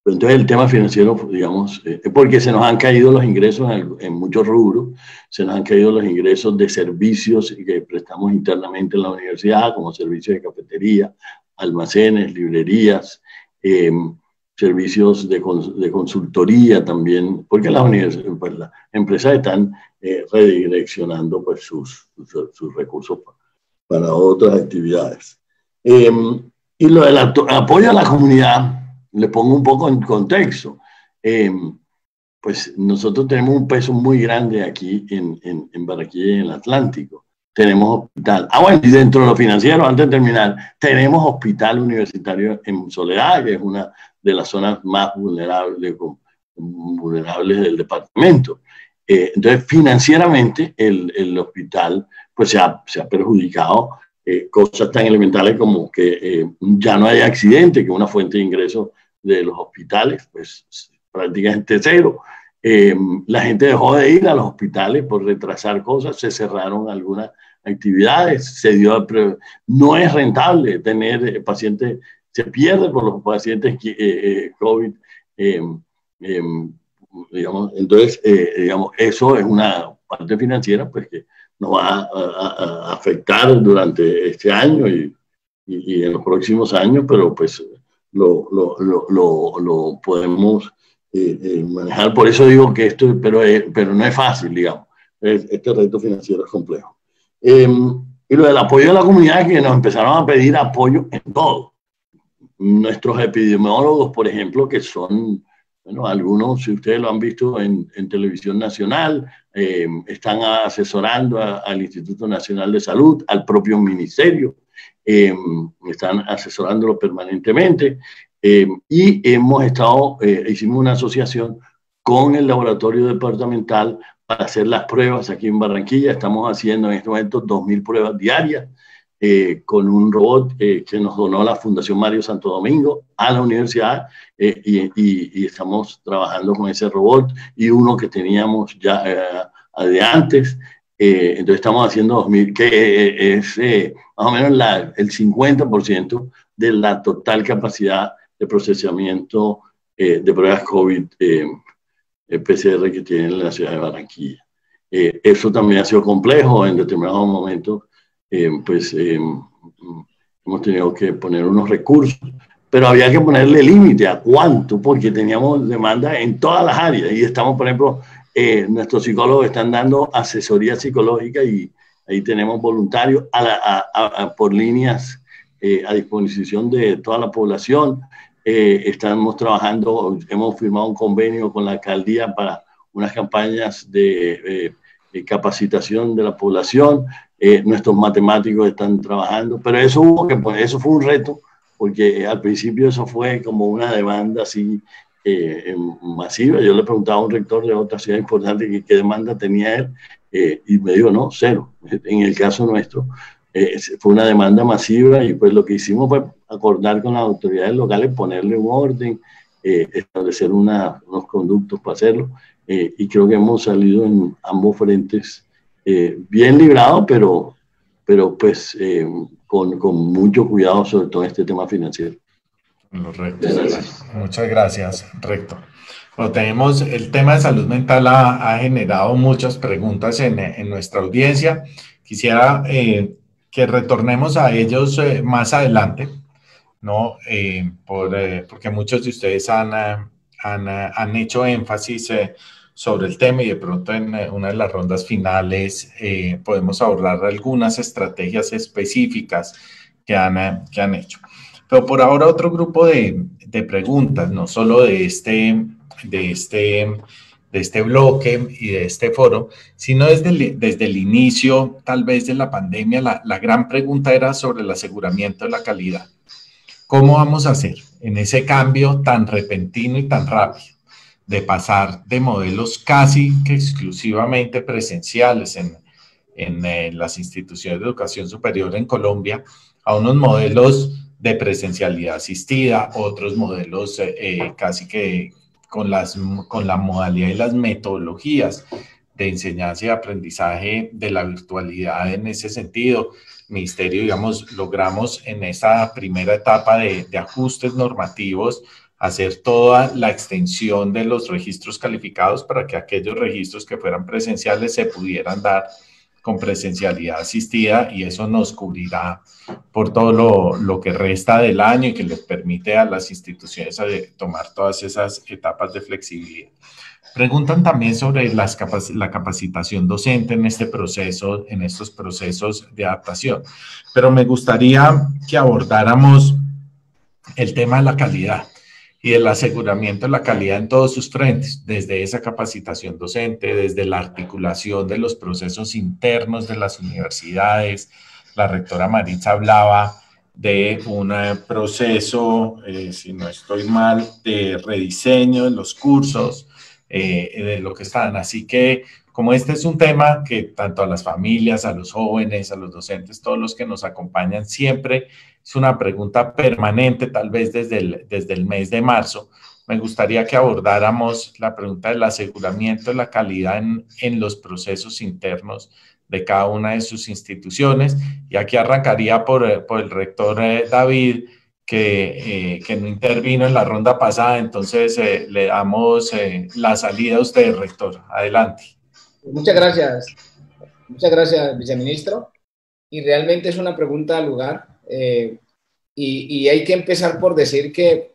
Entonces el tema financiero, digamos, eh, porque se nos han caído los ingresos en, muchos rubros, se nos han caído los ingresos de servicios que prestamos internamente en la universidad, como servicios de cafetería, almacenes, librerías, em, servicios de, consultoría también, porque las, universidades, pues, empresas están eh, redireccionando pues, sus, sus, recursos para otras actividades. Em, y lo del apoyo a la comunidad, le pongo un poco en contexto. Em, pues nosotros tenemos un peso muy grande aquí en, en, en y en el Atlántico. Tenemos hospital. Ah, bueno, y dentro de lo financiero, antes de terminar, tenemos hospital universitario en Soledad, que es una de las zonas más vulnerables, vulnerables del departamento. Eh, entonces, financieramente, el, el, hospital pues se ha, se ha perjudicado eh, cosas tan elementales como que eh, ya no hay accidente, que una fuente de ingresos de los hospitales, pues prácticamente cero. Eh, la gente dejó de ir a los hospitales por retrasar cosas, se cerraron algunas actividades, se dio, no es rentable tener pacientes, se pierde por los pacientes eh, eh, COVID, digamos, entonces, digamos, eso es una parte financiera pues que nos va a, afectar durante este año y, y, en los próximos años, pero pues lo, lo, lo, lo podemos eh, eh, manejar. Por eso digo que esto, pero, pero no es fácil, digamos. Este reto financiero es complejo. Em, y lo del apoyo de la comunidad que nos empezaron a pedir apoyo en todo. Nuestros epidemiólogos, por ejemplo, que son, bueno, algunos, si ustedes lo han visto en, en televisión nacional, em, están asesorando al Instituto Nacional de Salud, al propio ministerio, eh, están asesorándolo permanentemente eh, y hemos estado, eh, hicimos una asociación con el laboratorio departamental para hacer las pruebas aquí en Barranquilla. Estamos haciendo en este momento 2.000 pruebas diarias con un robot que nos donó la Fundación Mario Santo Domingo a la universidad y, y, estamos trabajando con ese robot y uno que teníamos ya de antes. Eh, entonces estamos haciendo 2000, que eh, es eh, más o menos la, el 50% de la total capacidad de procesamiento de pruebas COVID PCR que tiene la ciudad de Barranquilla. eso también ha sido complejo en determinados momentos, pues hemos tenido que poner unos recursos pero había que ponerle límite a cuánto, porque teníamos demanda en todas las áreas y estamos, por ejemplo, eh, nuestros psicólogos están dando asesoría psicológica y ahí tenemos voluntarios por líneas eh, a disposición de toda la población. Eh, estamos trabajando, hemos firmado un convenio con la alcaldía para unas campañas de, capacitación de la población. nuestros matemáticos están trabajando, pero eso, hubo que, eso fue un reto porque al principio eso fue como una demanda así eh, masiva. Yo le preguntaba a un rector de otra ciudad importante qué demanda tenía él eh, y me dijo, no, cero. En el caso nuestro eh, fue una demanda masiva y pues lo que hicimos fue acordar con las autoridades locales, ponerle un orden, establecer una, unos conductos para hacerlo y creo que hemos salido en ambos frentes bien librados, pero, pero pues con, con mucho cuidado sobre todo este tema financiero. Muchas gracias, rector. Bueno, tenemos el tema de salud mental ha, ha generado muchas preguntas en, en, nuestra audiencia. Quisiera eh, que retornemos a ellos eh, más adelante, ¿no? Eh, por, porque muchos de ustedes han, han, han hecho énfasis sobre el tema y de pronto en eh, una de las rondas finales eh, podemos abordar algunas estrategias específicas que han, eh, que han hecho. Pero por ahora otro grupo de, de preguntas, no solo de este, de este, de este bloque y de este foro, sino desde el, desde el inicio tal vez de la pandemia, la, la gran pregunta era sobre el aseguramiento de la calidad. ¿Cómo vamos a hacer en ese cambio tan repentino y tan rápido? de pasar de modelos casi que exclusivamente presenciales en, en, las instituciones de educación superior en Colombia a unos modelos de presencialidad asistida, otros modelos eh, eh, casi que con, las, con la modalidad y las metodologías de enseñanza y aprendizaje de la virtualidad en ese sentido. Ministerio, digamos, logramos en esta primera etapa de, de ajustes normativos hacer toda la extensión de los registros calificados para que aquellos registros que fueran presenciales se pudieran dar con presencialidad asistida y eso nos cubrirá por todo lo, lo, que resta del año y que les permite a las instituciones tomar todas esas etapas de flexibilidad. Preguntan también sobre la capacitación docente en este proceso, en estos procesos de adaptación, pero me gustaría que abordáramos el tema de la calidad y el aseguramiento de la calidad en todos sus frentes, desde esa capacitación docente, desde la articulación de los procesos internos de las universidades. La rectora Maritza hablaba de un eh, proceso, eh, si no estoy mal, de rediseño de los cursos, eh, de lo que están. Así que como este es un tema que tanto a las familias, a los jóvenes, a los docentes, todos los que nos acompañan siempre es una pregunta permanente, tal vez desde el, desde el mes de marzo. Me gustaría que abordáramos la pregunta del aseguramiento de la calidad en, en los procesos internos de cada una de sus instituciones. Y aquí arrancaría por, por el rector eh, David, que, eh, que, no intervino en la ronda pasada. Entonces, eh, le damos la salida a usted, rector. Adelante. Muchas gracias. Muchas gracias, viceministro. Y realmente es una pregunta al lugar eh, y, hay que empezar por decir que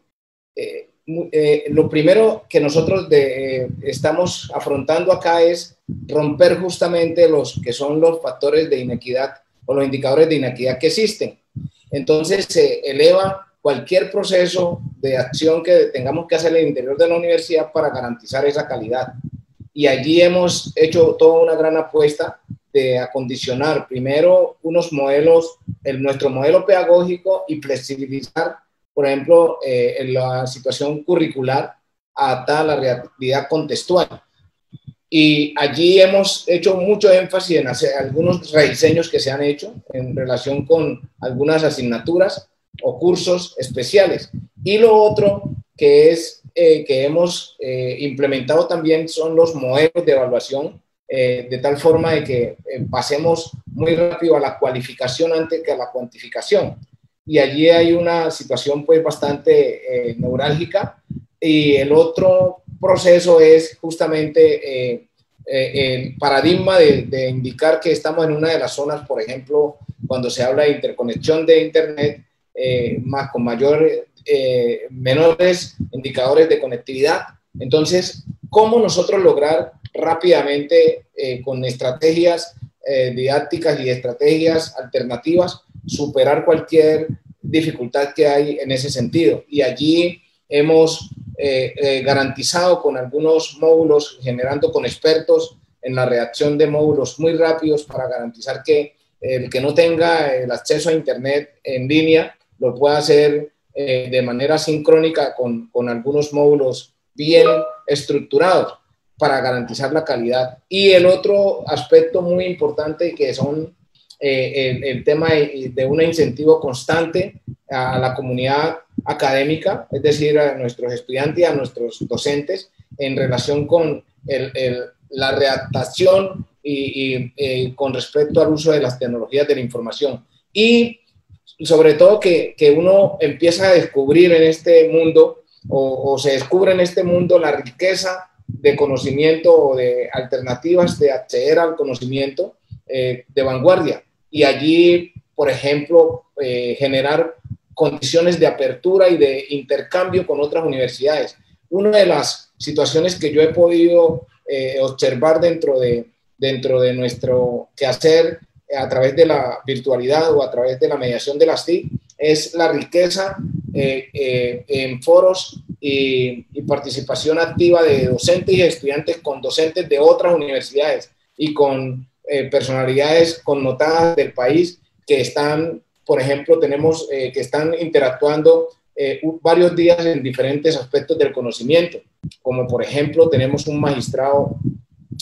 eh, eh, lo primero que nosotros estamos afrontando acá es romper justamente los que son los factores de inequidad o los indicadores de inequidad que existen. Entonces se eleva cualquier proceso de acción que tengamos que hacer en el interior de la universidad para garantizar esa calidad. Y allí hemos hecho toda una gran apuesta de acondicionar primero unos modelos, el, nuestro modelo pedagógico y flexibilizar, por ejemplo, eh, la situación curricular a la realidad contextual. Y allí hemos hecho mucho énfasis en hacer algunos rediseños que se han hecho en relación con algunas asignaturas o cursos especiales. Y lo otro que es eh, que hemos eh, implementado también son los modelos de evaluación eh, de tal forma de que eh, pasemos muy rápido a la cualificación antes que a la cuantificación. Y allí hay una situación pues bastante eh, neurálgica. Y el otro proceso es justamente el paradigma de, indicar que estamos en una de las zonas, por ejemplo, cuando se habla de interconexión de Internet, más con mayor menores indicadores de conectividad. Entonces, ¿cómo nosotros lograr rápidamente con estrategias didácticas y estrategias alternativas superar cualquier dificultad que hay en ese sentido? Y allí hemos garantizado con algunos módulos, generando con expertos en la reacción de módulos muy rápidos para garantizar que el que no tenga el acceso a Internet en línea lo pueda hacer eh, de manera sincrónica con, con, algunos módulos bien estructurados para garantizar la calidad. Y el otro aspecto muy importante que son eh, el, tema de, de un incentivo constante a la comunidad académica, es decir, a nuestros estudiantes y a nuestros docentes en relación con el, el, la readaptación y, eh, con respecto al uso de las tecnologías de la información. Y sobre todo que, que uno empieza a descubrir en este mundo o, se descubre en este mundo la riqueza de conocimiento o de alternativas de acceder al conocimiento eh, de vanguardia. Y allí, por ejemplo, eh, generar condiciones de apertura y de intercambio con otras universidades. Una de las situaciones que yo he podido eh, observar dentro de, dentro de nuestro quehacer a través de la virtualidad o a través de la mediación de las TIC es la riqueza eh, eh, en foros y, participación activa de docentes y estudiantes con docentes de otras universidades y con personalidades connotadas del país que están, por ejemplo, tenemos que están interactuando varios días en diferentes aspectos del conocimiento como por ejemplo tenemos un magistrado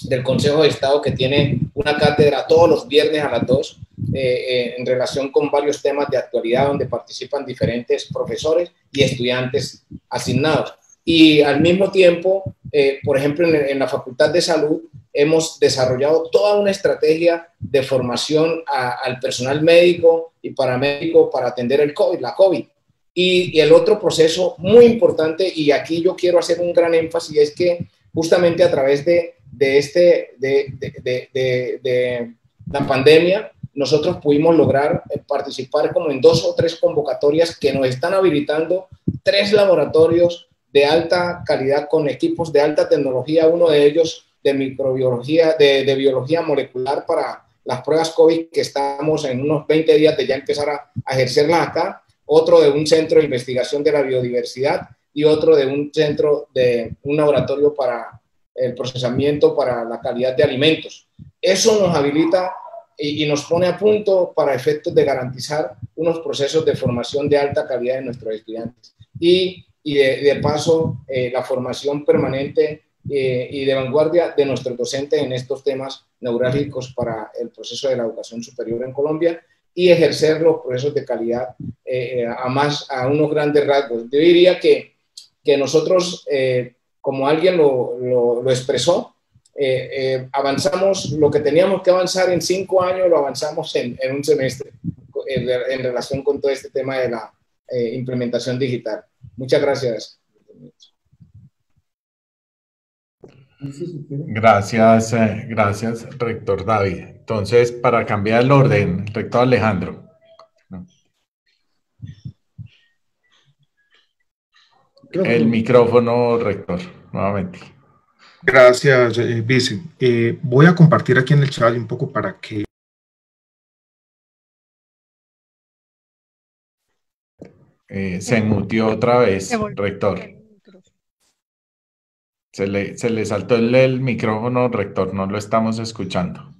del Consejo de Estado que tiene una cátedra todos los viernes a las 2 eh, eh, en relación con varios temas de actualidad donde participan diferentes profesores y estudiantes asignados. Y al mismo tiempo, eh, por ejemplo, en, la Facultad de Salud hemos desarrollado toda una estrategia de formación al personal médico y paramédico para atender el COVID, la COVID. Y, el otro proceso muy importante, y aquí yo quiero hacer un gran énfasis, es que justamente a través de, de este, de, de, de, la pandemia, nosotros pudimos lograr eh, participar como en dos o tres convocatorias que nos están habilitando tres laboratorios de alta calidad con equipos de alta tecnología, uno de ellos de microbiología, de, de biología molecular para las pruebas COVID que estamos en unos 20 días de ya empezar a, a ejercerlas acá otro de un centro de investigación de la biodiversidad y otro de un centro de un laboratorio para el procesamiento para la calidad de alimentos. Eso nos habilita y, y, nos pone a punto para efectos de garantizar unos procesos de formación de alta calidad de nuestros estudiantes y, y de, de, paso eh, la formación permanente eh, y de vanguardia de nuestros docentes en estos temas neurálgicos para el proceso de la educación superior en Colombia y ejercer los procesos de calidad eh, a, más, a unos grandes rasgos. Yo diría que, que nosotros, eh, como alguien lo, lo, expresó, eh, avanzamos lo que teníamos que avanzar en cinco años, lo avanzamos en, en un semestre en, en, relación con todo este tema de la implementación digital. Muchas gracias. Gracias, eh, gracias, rector David. Entonces, para cambiar el orden, rector Alejandro. El micrófono, rector, nuevamente. Gracias, eh, vice. Eh, voy a compartir aquí en el chat un poco para que Eh, se mutió otra vez, rector. Se le, se le saltó el, el, micrófono, rector, no lo estamos escuchando.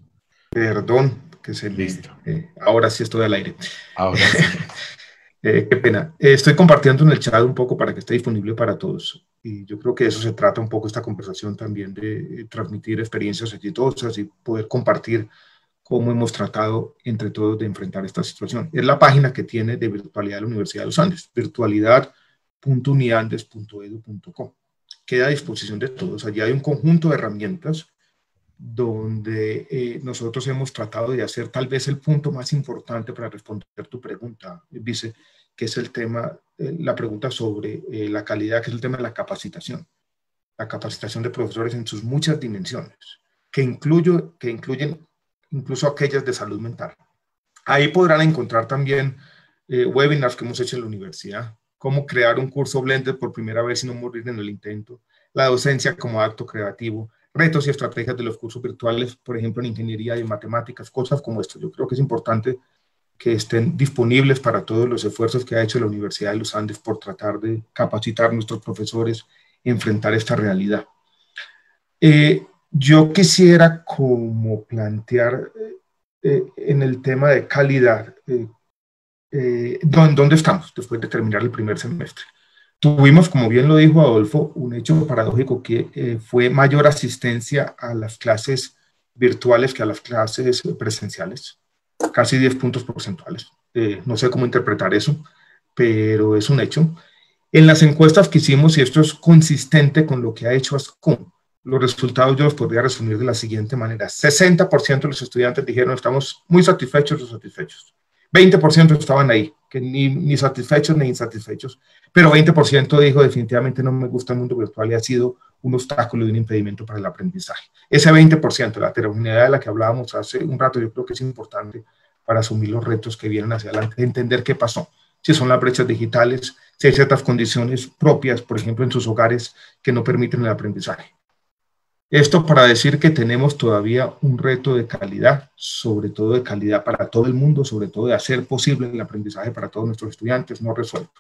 Perdón, que se Listo. Eh, ahora sí estoy al aire. Ahora sí. eh, qué pena. Eh, estoy compartiendo en el chat un poco para que esté disponible para todos. Y yo creo que eso se trata un poco esta conversación también, de eh, transmitir experiencias exitosas y poder compartir cómo hemos tratado entre todos de enfrentar esta situación. Es la página que tiene de virtualidad de la Universidad de los Andes, virtualidad.uniandes.edu.com queda a disposición de todos. Allí hay un conjunto de herramientas donde eh, nosotros hemos tratado de hacer tal vez el punto más importante para responder tu pregunta, Vice, que es el tema, eh, la pregunta sobre eh, la calidad, que es el tema de la capacitación. La capacitación de profesores en sus muchas dimensiones, que, incluyo, que incluyen incluso aquellas de salud mental. Ahí podrán encontrar también webinars que hemos hecho en la universidad, cómo crear un curso Blended por primera vez y no morir en el intento, la docencia como acto creativo, retos y estrategias de los cursos virtuales, por ejemplo, en ingeniería y matemáticas, cosas como esto. Yo creo que es importante que estén disponibles para todos los esfuerzos que ha hecho la Universidad de los Andes por tratar de capacitar a nuestros profesores enfrentar esta realidad. Eh, yo quisiera como plantear eh, eh, en el tema de calidad, ¿dónde estamos después de terminar el primer semestre? Tuvimos, como bien lo dijo Adolfo, un hecho paradójico que eh, fue mayor asistencia a las clases virtuales que a las clases presenciales, casi 10 puntos porcentuales. Eh, no sé cómo interpretar eso, pero es un hecho. En las encuestas que hicimos, y esto es consistente con lo que ha hecho ASCOM, los resultados yo los podría resumir de la siguiente manera. 60% de los estudiantes dijeron estamos muy satisfechos o satisfechos. 20% estaban ahí, ni, ni satisfechos ni insatisfechos, pero 20% dijo definitivamente no me gusta el mundo virtual y ha sido un obstáculo y un impedimento para el aprendizaje. Ese 20%, la heterogeneidad de la que hablábamos hace un rato, yo creo que es importante para asumir los retos que vienen hacia adelante, entender qué pasó, si son las brechas digitales, si hay ciertas condiciones propias, por ejemplo, en sus hogares que no permiten el aprendizaje. Esto para decir que tenemos todavía un reto de calidad, sobre todo de calidad para todo el mundo, sobre todo de hacer posible el aprendizaje para todos nuestros estudiantes, no resuelto.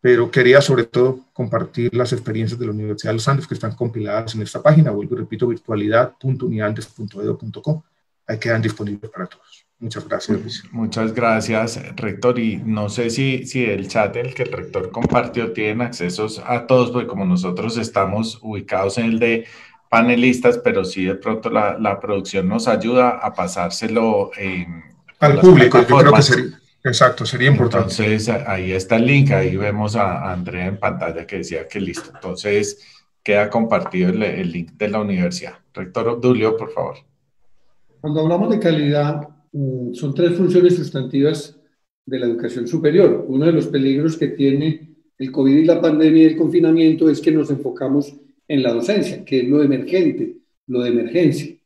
Pero quería sobre todo compartir las experiencias de la Universidad de los Andes que están compiladas en esta página, vuelvo y repito, virtualidad.uniandes.edu.co, ahí quedan disponibles para todos. Muchas gracias, Luis. Muchas gracias, rector. Y no sé si, si el chat el que el rector compartió tiene accesos a todos, porque como nosotros estamos ubicados en el de panelistas, pero sí de pronto la, la producción nos ayuda a pasárselo al público. Yo creo que sería, exacto, sería importante. Entonces ahí está el link, ahí vemos a Andrea en pantalla que decía que listo. Entonces queda compartido el, el link de la universidad. Rector Obdulio, por favor. Cuando hablamos de calidad, mm, son tres funciones sustantivas de la educación superior. Uno de los peligros que tiene el COVID y la pandemia y el confinamiento es que nos enfocamos en la docencia, que es lo emergente, lo de emergencia.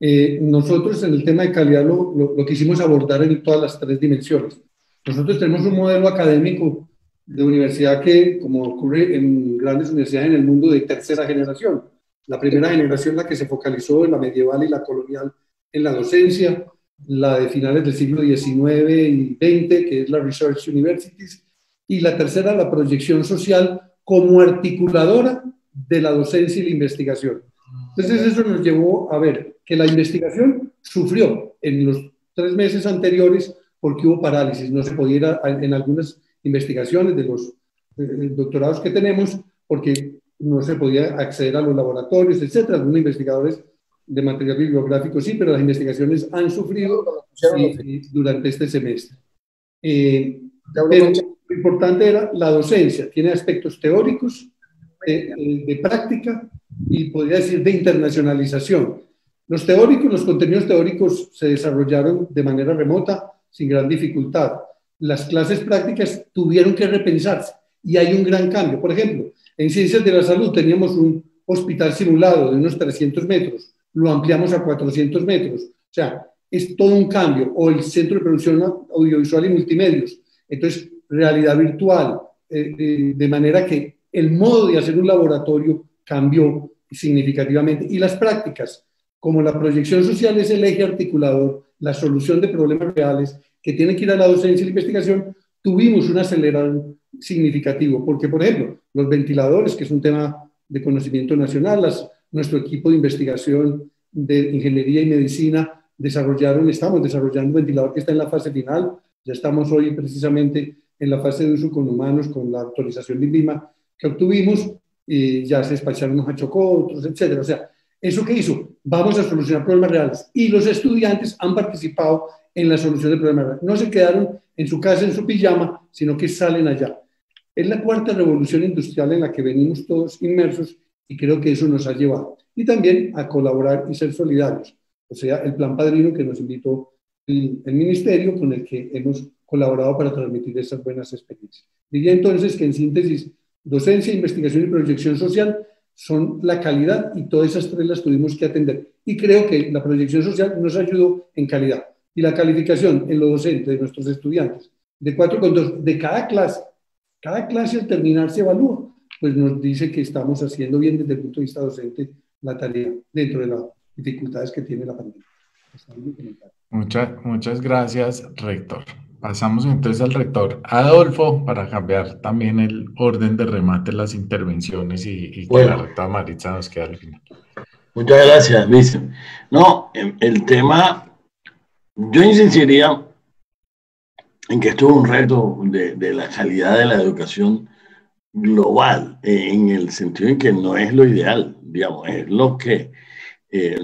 Eh, nosotros en el tema de calidad lo, lo, quisimos abordar en todas las tres dimensiones. Nosotros tenemos un modelo académico de universidad que, como ocurre en grandes universidades en el mundo, de tercera generación. La primera generación, la que se focalizó en la medieval y la colonial en la docencia, la de finales del siglo XIX y XX, que es la Research Universities, y la tercera, la proyección social como articuladora de la docencia y la investigación. Entonces eso nos llevó a ver que la investigación sufrió en los tres meses anteriores porque hubo parálisis, no se podía ir en algunas investigaciones de los eh, doctorados que tenemos porque no se podía acceder a los laboratorios, etcétera. Algunos investigadores de material bibliográfico sí, pero las investigaciones han sufrido durante este semestre. Eh, pero lo importante era la docencia, tiene aspectos teóricos, de, práctica y podría decir de internacionalización. Los teóricos, los contenidos teóricos se desarrollaron de manera remota sin gran dificultad. Las clases prácticas tuvieron que repensarse y hay un gran cambio. Por ejemplo, en ciencias de la salud teníamos un hospital simulado de unos 300 metros, lo ampliamos a 400 metros. O sea, es todo un cambio. O el Centro de Producción Audiovisual y Multimedios. Entonces, realidad virtual, eh, eh, de manera que el modo de hacer un laboratorio cambió significativamente. Y las prácticas, como la proyección social es el eje articulador, la solución de problemas reales que tienen que ir a la docencia y la investigación, tuvimos un acelerado significativo, porque, por ejemplo, los ventiladores, que es un tema de conocimiento nacional, nuestro equipo de investigación de ingeniería y medicina desarrollaron, estamos desarrollando un ventilador que está en la fase final, ya estamos hoy precisamente en la fase de uso con humanos, con la autorización de INVIMA, que obtuvimos, y ya se despacharon unos a Chocó, otros, etcétera. O sea, ¿eso qué hizo? Vamos a solucionar problemas reales. Y los estudiantes han participado en la solución de problemas reales. No se quedaron en su casa, en su pijama, sino que salen allá. Es la cuarta revolución industrial en la que venimos todos inmersos y creo que eso nos ha llevado. Y también a colaborar y ser solidarios. O sea, el plan padrino que nos invitó el, el ministerio con el que hemos colaborado para transmitir esas buenas experiencias. Diría entonces que en síntesis, Docencia, investigación y proyección social son la calidad y todas esas tres las tuvimos que atender. Y creo que la proyección social nos ayudó en calidad. Y la calificación en lo docente de nuestros estudiantes de 4,2 de cada clase Cada clase al terminar se evalúa, pues nos dice que estamos haciendo bien desde el punto de vista docente la tarea dentro de las dificultades que tiene la pandemia. Muchas, muchas gracias, rector. Pasamos entonces al rector Adolfo para cambiar también el orden de remate las intervenciones y, que la rectora Maritza nos quede al final. Muchas gracias, vice. No, el tema, yo insistiría en que esto es un reto de, de la calidad de la educación global, en el sentido en que no es lo ideal, digamos, es lo que, eh,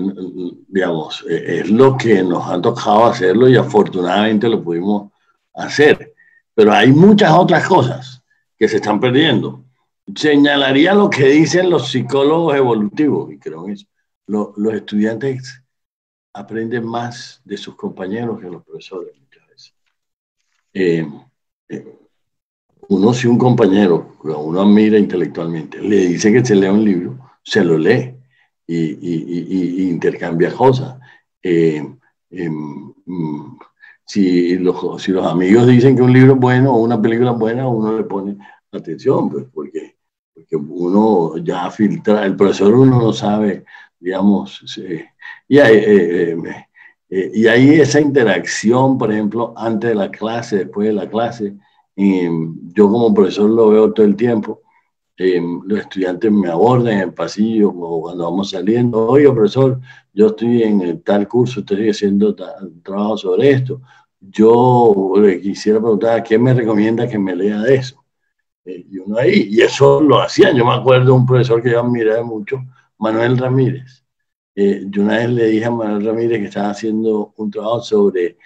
digamos, eh, es lo que nos ha tocado hacerlo y afortunadamente lo pudimos hacer. Pero hay muchas otras cosas que se están perdiendo. Señalaría lo que dicen los psicólogos evolutivos, y creo que los estudiantes aprenden más de sus compañeros que los profesores muchas veces. Eh, uno, si un compañero, uno admira intelectualmente, le dice que se lea un libro, se lo lee y, intercambia cosas. Eh, em, mm, si, los, si los amigos dicen que un libro es bueno o una película es buena, uno le pone atención, pues, porque, porque uno ya filtra, el profesor uno no sabe, digamos, y, hay, eh, eh, y hay esa interacción, por ejemplo, antes de la clase, después de la clase, yo como profesor lo veo todo el tiempo. los estudiantes me abordan en el pasillo o cuando vamos saliendo. Oye, profesor, yo estoy en tal curso, estoy haciendo trabajo sobre esto. Yo le quisiera preguntar, ¿quién me recomienda que me lea de eso? Eh, y uno ahí, y eso lo hacían. Yo me acuerdo de un profesor que yo admiraba mucho, Manuel Ramírez. Eh, yo una vez le dije a Manuel Ramírez que estaba haciendo un trabajo sobre,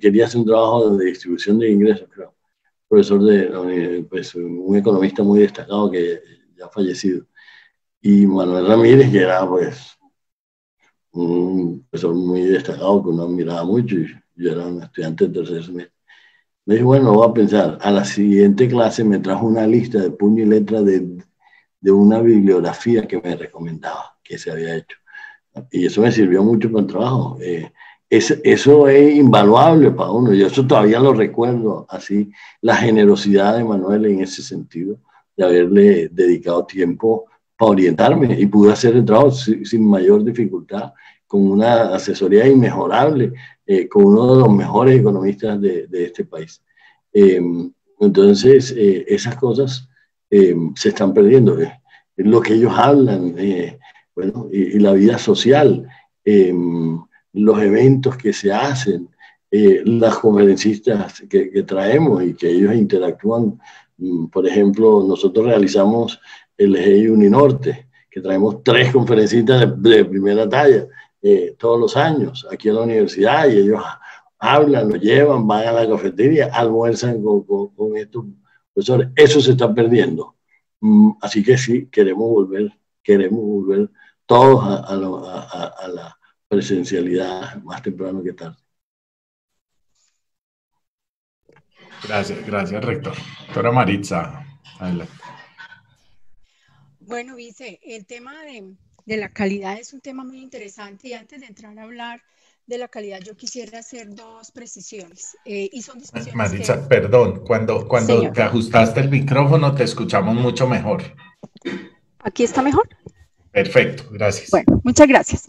quería hacer un trabajo de distribución de ingresos, creo profesor de pues, un economista muy destacado que ya ha fallecido. Y Manuel Ramírez, que era pues un profesor muy destacado que uno admiraba mucho, yo era un estudiante de tercer semestre. Me dijo, bueno, voy a pensar, a la siguiente clase me trajo una lista de puño y letra de, de una bibliografía que me recomendaba, que se había hecho. Y eso me sirvió mucho para el trabajo. Eh, eso es invaluable para uno. Yo eso todavía lo recuerdo así, la generosidad de Manuel en ese sentido, de haberle dedicado tiempo para orientarme y pude hacer el trabajo sin, mayor dificultad, con una asesoría inmejorable, eh, con uno de los mejores economistas de, este país. Em, entonces, eh, esas cosas em, se están perdiendo. Eh, lo que ellos hablan, bueno, y, la vida social. Em, los eventos que se hacen, eh, las conferencistas que, que, traemos y que ellos interactúan. Mm, por ejemplo, nosotros realizamos el GEI Uninorte, que traemos tres conferencistas de, primera talla eh, todos los años aquí a la universidad y ellos hablan, lo llevan, van a la cafetería, almuerzan con, con, estos profesores. Eso se está perdiendo. Mm, así que sí, queremos volver, queremos volver todos a, a, a la presencialidad más temprano que tarde. Gracias, gracias, rector. Doctora Maritza, adelante. Bueno, vice, el tema de, de, la calidad es un tema muy interesante y antes de entrar a hablar de la calidad yo quisiera hacer dos precisiones. Eh, y son Maritza, perdón, cuando, cuando te ajustaste el micrófono te escuchamos mucho mejor. ¿Aquí está mejor? Perfecto, gracias. Bueno, muchas gracias.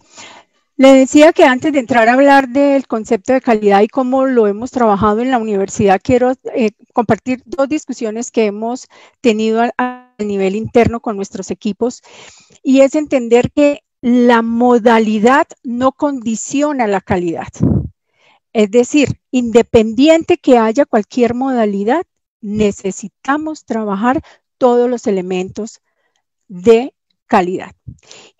Le decía que antes de entrar a hablar del concepto de calidad y cómo lo hemos trabajado en la universidad, quiero eh, compartir dos discusiones que hemos tenido a, nivel interno con nuestros equipos y es entender que la modalidad no condiciona la calidad. Es decir, independiente que haya cualquier modalidad, necesitamos trabajar todos los elementos de calidad.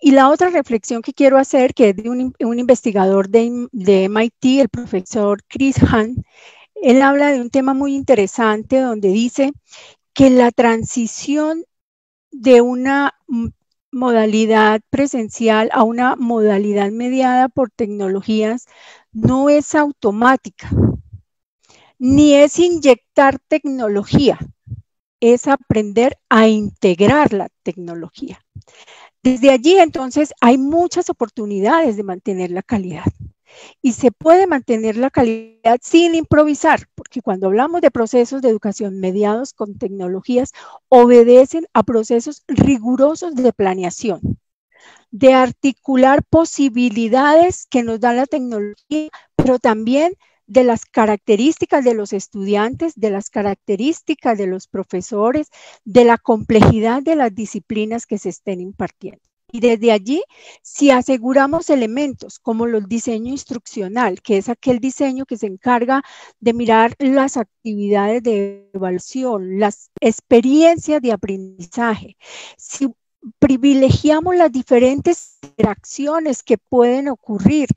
Y la otra reflexión que quiero hacer, que es de un, investigador de, de, MIT, el profesor Chris Hahn, él habla de un tema muy interesante donde dice que la transición de una modalidad presencial a una modalidad mediada por tecnologías no es automática, ni es inyectar tecnología, es aprender a integrar la tecnología. Desde allí entonces hay muchas oportunidades de mantener la calidad. Y se puede mantener la calidad sin improvisar, porque cuando hablamos de procesos de educación mediados con tecnologías, obedecen a procesos rigurosos de planeación, de articular posibilidades que nos da la tecnología, pero también de las características de los estudiantes, de las características de los profesores, de la complejidad de las disciplinas que se estén impartiendo. Y desde allí, si aseguramos elementos como el diseño instruccional, que es aquel diseño que se encarga de mirar las actividades de evaluación, las experiencias de aprendizaje, si privilegiamos las diferentes interacciones que pueden ocurrir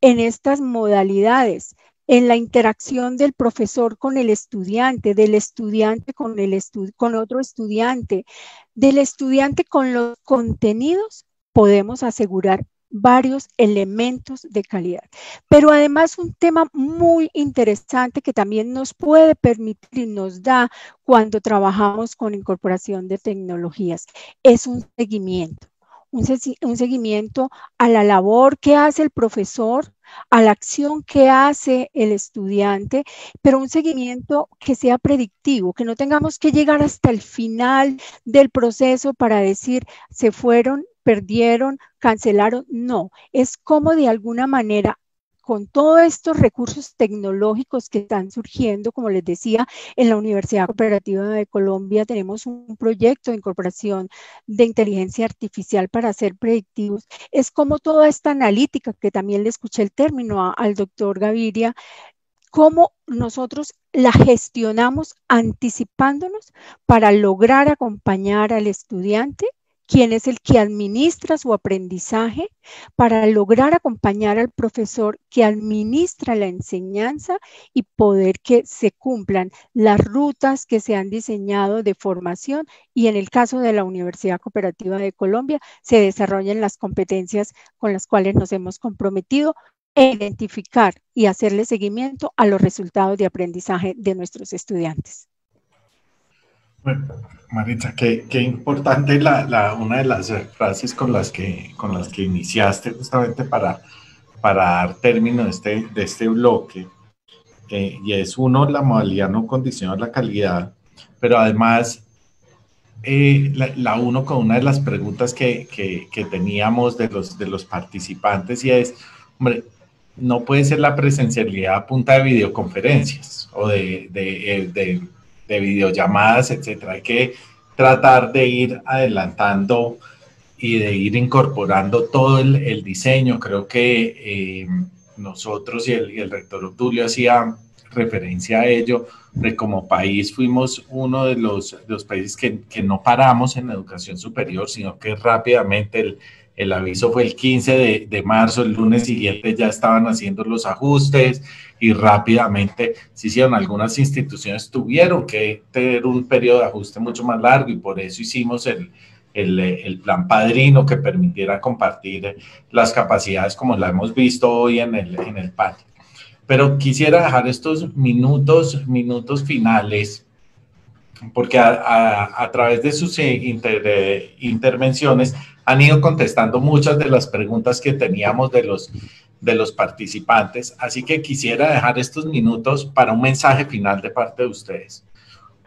en estas modalidades, en la interacción del profesor con el estudiante, del estudiante con, el con otro estudiante, del estudiante con los contenidos, podemos asegurar varios elementos de calidad. Pero además un tema muy interesante que también nos puede permitir y nos da cuando trabajamos con incorporación de tecnologías es un seguimiento un, seguimiento a la labor que hace el profesor, a la acción que hace el estudiante, pero un seguimiento que sea predictivo, que no tengamos que llegar hasta el final del proceso para decir se fueron, perdieron, cancelaron. No, es como de alguna manera con todos estos recursos tecnológicos que están surgiendo, como les decía, en la Universidad Cooperativa de Colombia tenemos un proyecto de incorporación de inteligencia artificial para hacer predictivos. Es como toda esta analítica, que también le escuché el término al doctor Gaviria, cómo nosotros la gestionamos anticipándonos para lograr acompañar al estudiante quién es el que administra su aprendizaje para lograr acompañar al profesor que administra la enseñanza y poder que se cumplan las rutas que se han diseñado de formación y en el caso de la Universidad Cooperativa de Colombia se desarrollen las competencias con las cuales nos hemos comprometido e identificar y hacerle seguimiento a los resultados de aprendizaje de nuestros estudiantes. Bueno, Maritza, qué, qué importante la, la, una de las frases con las que, con las que iniciaste justamente para, para dar término de este, de este bloque. Y es uno, la modalidad no condiciona la calidad, pero además eh, la, la, uno con una de las preguntas que, que, teníamos de los, de los participantes y es, hombre, no puede ser la presencialidad a punta de videoconferencias o de, de, eh, de de videollamadas, etcétera. Hay que tratar de ir adelantando y de ir incorporando todo el, diseño. Creo que eh, nosotros y el, y el rector Obdulio hacía referencia a ello, de como país fuimos uno de los, los países que, que, no paramos en educación superior, sino que rápidamente el, el aviso fue el 15 de, de, marzo, el lunes siguiente ya estaban haciendo los ajustes y rápidamente se hicieron. Algunas instituciones tuvieron que tener un periodo de ajuste mucho más largo y por eso hicimos el, el, el, plan padrino que permitiera compartir las capacidades como la hemos visto hoy en el, en el patio. Pero quisiera dejar estos minutos, minutos finales, porque a, a, a través de sus inter, intervenciones han ido contestando muchas de las preguntas que teníamos de los, de los participantes, así que quisiera dejar estos minutos para un mensaje final de parte de ustedes.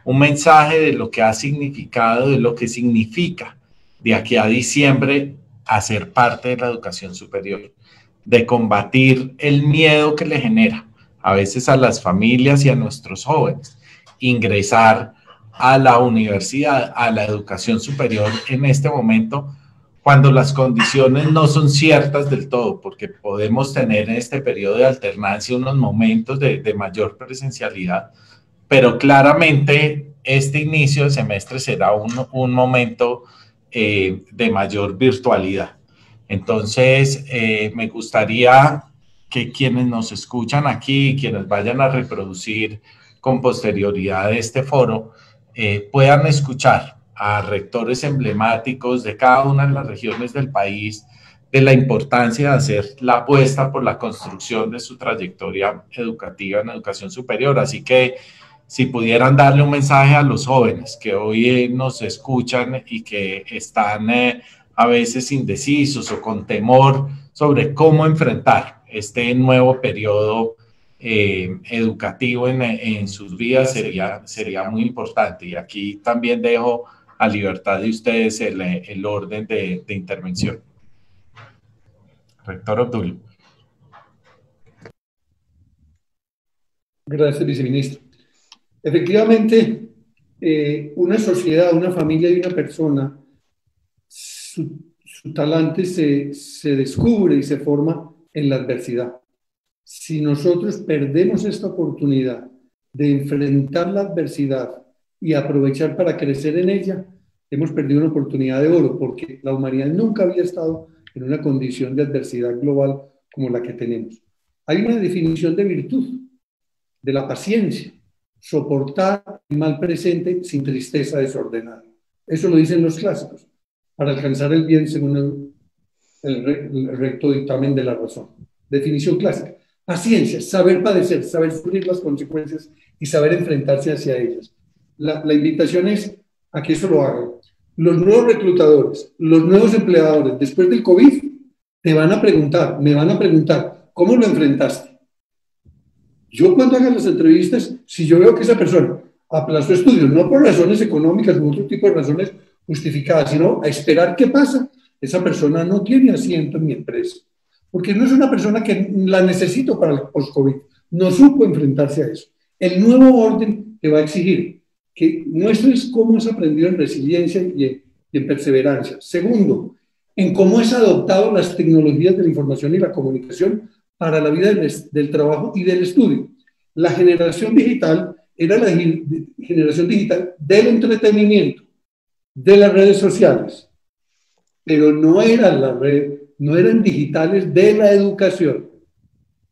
Un mensaje de lo que ha significado, de lo que significa de aquí a diciembre hacer parte de la educación superior, de combatir el miedo que le genera a veces a las familias y a nuestros jóvenes ingresar a la universidad, a la educación superior en este momento cuando las condiciones no son ciertas del todo, porque podemos tener en este periodo de alternancia unos momentos de, de mayor presencialidad, pero claramente este inicio de semestre será un, un momento eh, de mayor virtualidad. Entonces, eh, me gustaría que quienes nos escuchan aquí, quienes vayan a reproducir con posterioridad este foro, eh, puedan escuchar a rectores emblemáticos de cada una de las regiones del país de la importancia de hacer la apuesta por la construcción de su trayectoria educativa en educación superior. Así que si pudieran darle un mensaje a los jóvenes que hoy eh, nos escuchan y que están eh, a veces indecisos o con temor sobre cómo enfrentar este nuevo periodo eh, educativo en, sus vidas sería, sería muy importante. Y aquí también dejo a libertad de ustedes el, orden de, intervención. Rector Obdulio. Gracias, viceministro. Efectivamente, eh, una sociedad, una familia y una persona, su, talante se, se descubre y se forma en la adversidad. Si nosotros perdemos esta oportunidad de enfrentar la adversidad y aprovechar para crecer en ella, hemos perdido una oportunidad de oro, porque la humanidad nunca había estado en una condición de adversidad global como la que tenemos. Hay una definición de virtud, de la paciencia, soportar el mal presente sin tristeza desordenada. Eso lo dicen los clásicos, para alcanzar el bien según el, el recto dictamen de la razón. Definición clásica. Paciencia, saber padecer, saber sufrir las consecuencias y saber enfrentarse hacia ellas. La, invitación es a que eso lo hagan. Los nuevos reclutadores, los nuevos empleadores, después del COVID, te van a preguntar, me van a preguntar, ¿cómo lo enfrentaste? Yo cuando haga las entrevistas, si yo veo que esa persona aplazó estudios, no por razones económicas u otro tipo de razones justificadas, sino a esperar qué pasa, esa persona no tiene asiento en mi empresa, porque no es una persona que la necesito para el post-COVID, no supo enfrentarse a eso. El nuevo orden te va a exigir que muestres cómo has aprendido en resiliencia y en perseverancia. Segundo, en cómo has adoptado las tecnologías de la información y la comunicación para la vida del, trabajo y del estudio. La generación digital era la generación digital del entretenimiento, de las redes sociales, pero no eran la red, no eran digitales de la educación.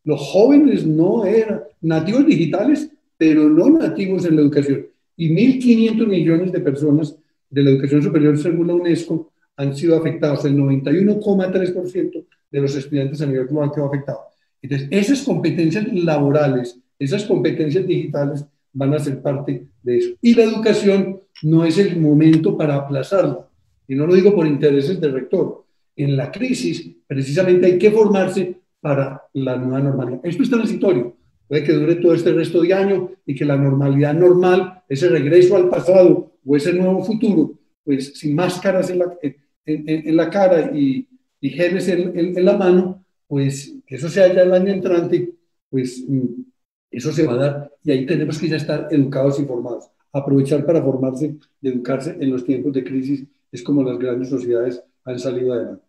Los jóvenes no eran nativos digitales, pero no nativos en la educación. Y 1.500 millones de personas de la educación superior, según la UNESCO, han sido afectados. El 91,3% de los estudiantes a nivel global quedó afectado. Entonces, esas competencias laborales, esas competencias digitales van a ser parte de eso. Y la educación no es el momento para aplazarla. Y no lo digo por intereses del rector. En la crisis, precisamente hay que formarse para la nueva normalidad. Esto es transitorio. Puede que dure todo este resto de año y que la normalidad normal, ese regreso al pasado o ese nuevo futuro, pues sin máscaras en la, en, la cara y, y en la mano, pues que eso sea ya el año entrante, pues mm, eso se va a dar y ahí tenemos que ya estar educados y formados. Aprovechar para formarse y educarse en los tiempos de crisis es como las grandes sociedades han salido adelante.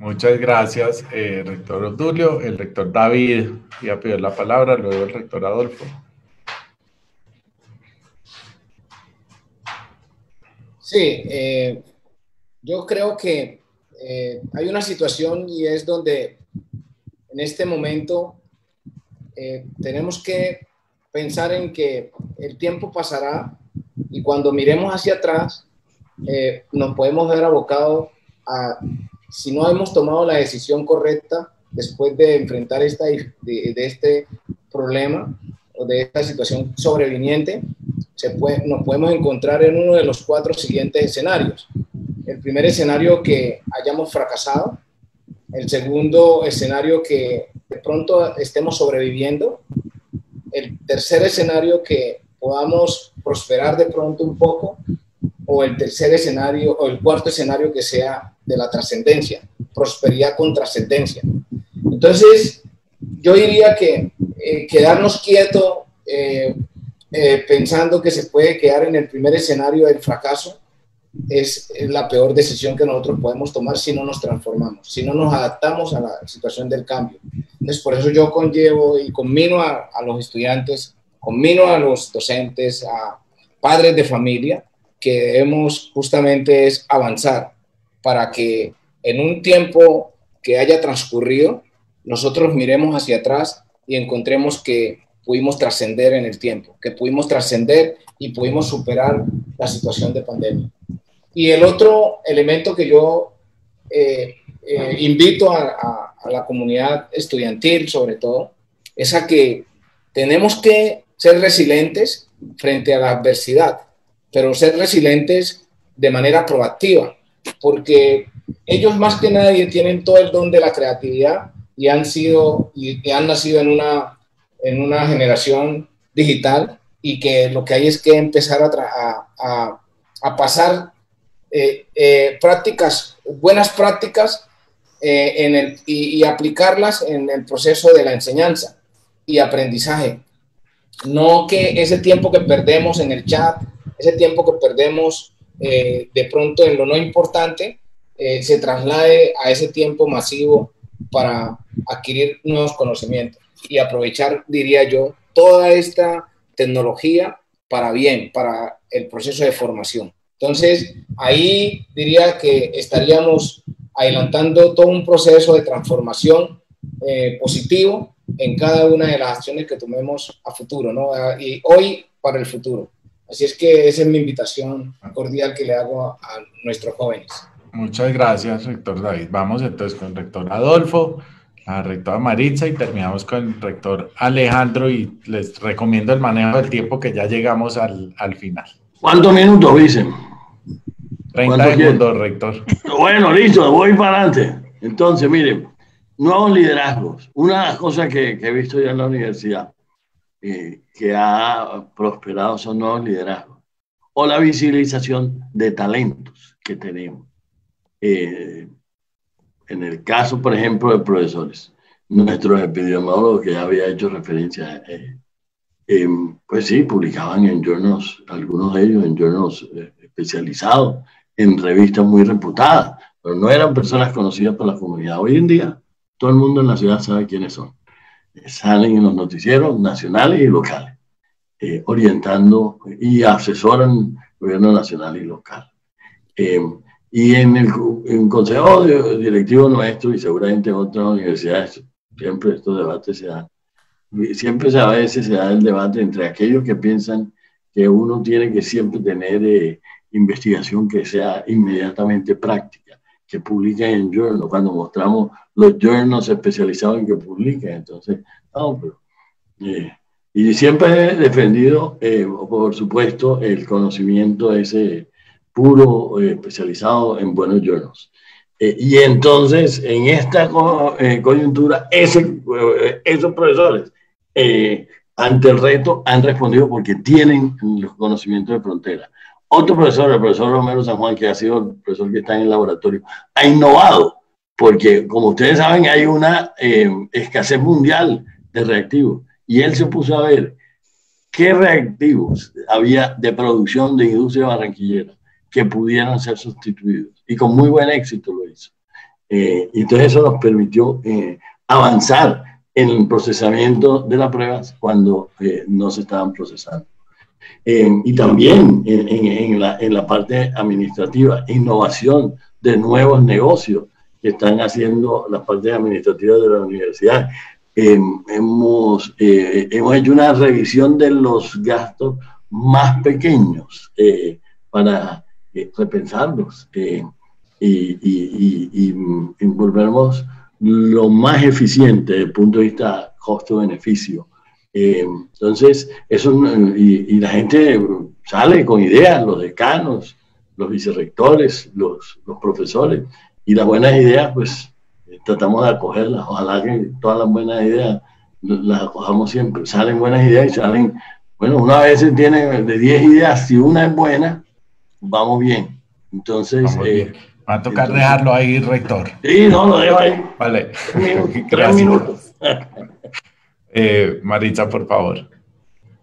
Muchas gracias, eh, rector Odulio. El rector David a pedir la palabra, luego el rector Adolfo. Sí, eh, yo creo que eh, hay una situación y es donde en este momento tenemos que pensar en que el tiempo pasará y cuando miremos hacia atrás nos podemos ver abocados a, si no hemos tomado la decisión correcta después de enfrentar esta, de, este problema o de esta situación sobreviniente, se puede, nos podemos encontrar en uno de los cuatro siguientes escenarios. El primer escenario que hayamos fracasado, el segundo escenario que de pronto estemos sobreviviendo, el tercer escenario que podamos prosperar de pronto un poco, o el tercer escenario, o el cuarto escenario que sea de la trascendencia, prosperidad con trascendencia. Entonces, yo diría que eh, quedarnos quietos eh, eh, pensando que se puede quedar en el primer escenario del fracaso, es, la peor decisión que nosotros podemos tomar si no nos transformamos, si no nos adaptamos a la situación del cambio. Entonces, por eso yo conllevo y combino a, los estudiantes, combino a los docentes, a padres de familia, que debemos justamente es avanzar para que en un tiempo que haya transcurrido, nosotros miremos hacia atrás y encontremos que pudimos trascender en el tiempo, que pudimos trascender y pudimos superar la situación de pandemia. Y el otro elemento que yo eh, eh, invito a, a, la comunidad estudiantil, sobre todo, es a que tenemos que ser resilientes frente a la adversidad, pero ser resilientes de manera proactiva, porque ellos más que nadie tienen todo el don de la creatividad y han sido y, han nacido en una, en una generación digital y que lo que hay es que empezar a, a, a pasar eh, eh, prácticas, buenas prácticas eh, en el, y, y, aplicarlas en el proceso de la enseñanza y aprendizaje. No que ese tiempo que perdemos en el chat, ese tiempo que perdemos de pronto en lo no importante, se traslade a ese tiempo masivo para adquirir nuevos conocimientos y aprovechar, diría yo, toda esta tecnología para bien, para el proceso de formación. Entonces, ahí diría que estaríamos adelantando todo un proceso de transformación eh, positivo en cada una de las acciones que tomemos a futuro, ¿no? Y hoy para el futuro. Así es que esa es mi invitación cordial que le hago a, a nuestros jóvenes. Muchas gracias, rector David. Vamos entonces con el rector Adolfo, la rectora Maritza y terminamos con el rector Alejandro y les recomiendo el manejo del tiempo que ya llegamos al, al final. ¿Cuántos minutos dicen? 30 segundos, rector. Bueno, listo, voy para adelante. Entonces, miren, nuevos liderazgos. Una de las cosas que, que he visto ya en la universidad eh, que ha prosperado son nuevos liderazgos o la visibilización de talentos que tenemos. Eh, en el caso, por ejemplo, de profesores, nuestros epidemiólogos que ya había hecho referencia, eh, eh, pues sí, publicaban en journals, algunos de ellos en journals especializados, en revistas muy reputadas, pero no eran personas conocidas por la comunidad. Hoy en día, todo el mundo en la ciudad sabe quiénes son. Salen en los noticieros nacionales y locales, orientando y asesoran gobierno nacional y local. Y en el consejo directivo nuestro y seguramente en otras universidades, siempre estos debates se dan. Siempre a veces se da el debate entre aquellos que piensan que uno tiene que siempre tener eh, investigación que sea inmediatamente práctica, que publiquen en journals, cuando mostramos los journals especializados en que publiquen. Entonces, no, eh, y siempre he defendido, eh, por supuesto, el conocimiento ese puro eh, especializado en buenos journals. Eh, y entonces, en esta coyuntura, esos profesores, ante el reto, han respondido porque tienen los conocimientos de frontera. Otro profesor, el profesor Romero San Juan, que ha sido el profesor que está en el laboratorio, ha innovado, porque como ustedes saben, hay una escasez mundial de reactivos. Y él se puso a ver qué reactivos había de producción de industria barranquillera que pudieran ser sustituidos. Y con muy buen éxito lo hizo. Eh, entonces eso nos permitió eh, avanzar en el procesamiento de las pruebas cuando eh, no se estaban procesando. y también en, en, la, en, la, parte administrativa, innovación de nuevos negocios que están haciendo las partes administrativas de la universidad. hemos, hemos hecho una revisión de los gastos más pequeños para eh, repensarlos eh, y, y, y, y, volvernos lo más eficiente desde el punto de vista costo-beneficio. Eh, entonces, eso, y, la gente sale con ideas, los decanos, los vicerrectores, los, los profesores, y las buenas ideas, pues tratamos de acogerlas. Ojalá que todas las buenas ideas las acojamos siempre. Salen buenas ideas y salen, bueno, una vez tiene de 10 ideas, si una es buena, vamos bien. Entonces, eh, va a tocar dejarlo ahí, rector. Sí, no, lo dejo ahí. Vale. Tres minutos. eh, Maritza, por favor.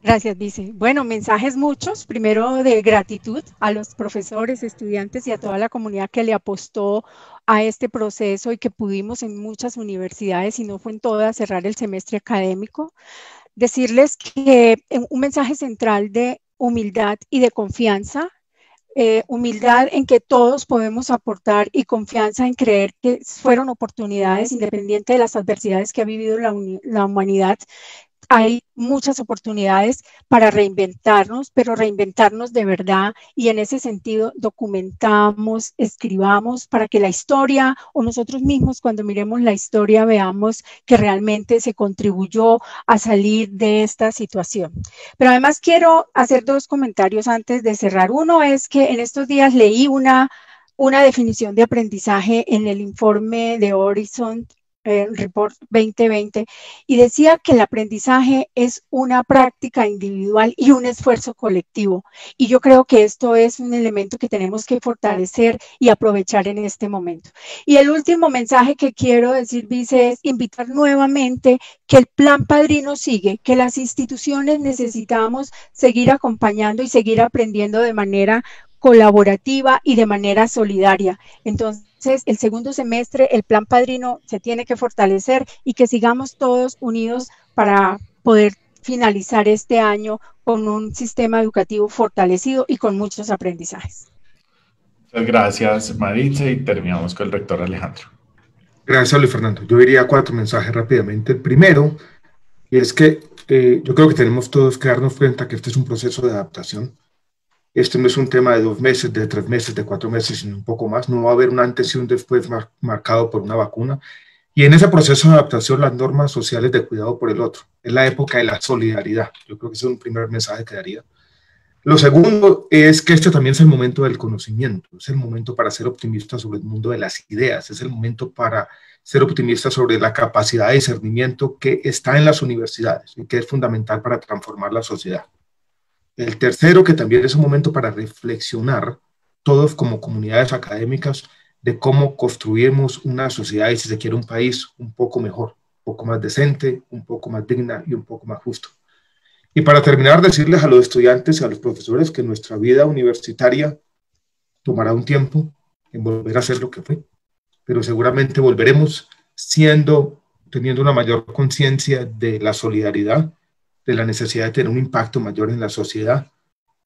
Gracias, Vice. Bueno, mensajes muchos. Primero de gratitud a los profesores, estudiantes y a toda la comunidad que le apostó a este proceso y que pudimos en muchas universidades, y no fue en todas, cerrar el semestre académico. Decirles que un mensaje central de humildad y de confianza eh, humildad en que todos podemos aportar y confianza en creer que fueron oportunidades independiente de las adversidades que ha vivido la humanidad hay muchas oportunidades para reinventarnos, pero reinventarnos de verdad y en ese sentido documentamos, escribamos para que la historia o nosotros mismos cuando miremos la historia veamos que realmente se contribuyó a salir de esta situación. Pero además quiero hacer dos comentarios antes de cerrar. Uno es que en estos días leí una una definición de aprendizaje en el informe de Horizon eh, Report 2020 y decía que el aprendizaje es una práctica individual y un esfuerzo colectivo. Y yo creo que esto es un elemento que tenemos que fortalecer y aprovechar en este momento. Y el último mensaje que quiero decir, Vice, es invitar nuevamente que el plan padrino sigue, que las instituciones necesitamos seguir acompañando y seguir aprendiendo de manera colaborativa y de manera solidaria. Entonces, el segundo semestre, el plan padrino se tiene que fortalecer y que sigamos todos unidos para poder finalizar este año con un sistema educativo fortalecido y con muchos aprendizajes. Muchas gracias, Maritza, y terminamos con el rector Alejandro. Gracias, Luis Fernando. Yo diría cuatro mensajes rápidamente. El primero, y es que eh, yo creo que tenemos todos que darnos cuenta que este es un proceso de adaptación esto no es un tema de dos meses, de tres meses, de cuatro meses, sino un poco más. No va a haber un antes y un después marcado por una vacuna. Y en ese proceso de adaptación, las normas sociales de cuidado por el otro. Es la época de la solidaridad. Yo creo que ese es un primer mensaje que daría. Lo segundo es que este también es el momento del conocimiento, es el momento para ser optimista sobre el mundo de las ideas, es el momento para ser optimista sobre la capacidad de discernimiento que está en las universidades y que es fundamental para transformar la sociedad. El tercero, que también es un momento para reflexionar todos como comunidades académicas de cómo construimos una sociedad y si se quiere un país un poco mejor, un poco más decente, un poco más digna y un poco más justo. Y para terminar, decirles a los estudiantes y a los profesores que nuestra vida universitaria tomará un tiempo en volver a ser lo que fue, pero seguramente volveremos siendo, teniendo una mayor conciencia de la solidaridad, de la necesidad de tener un impacto mayor en la sociedad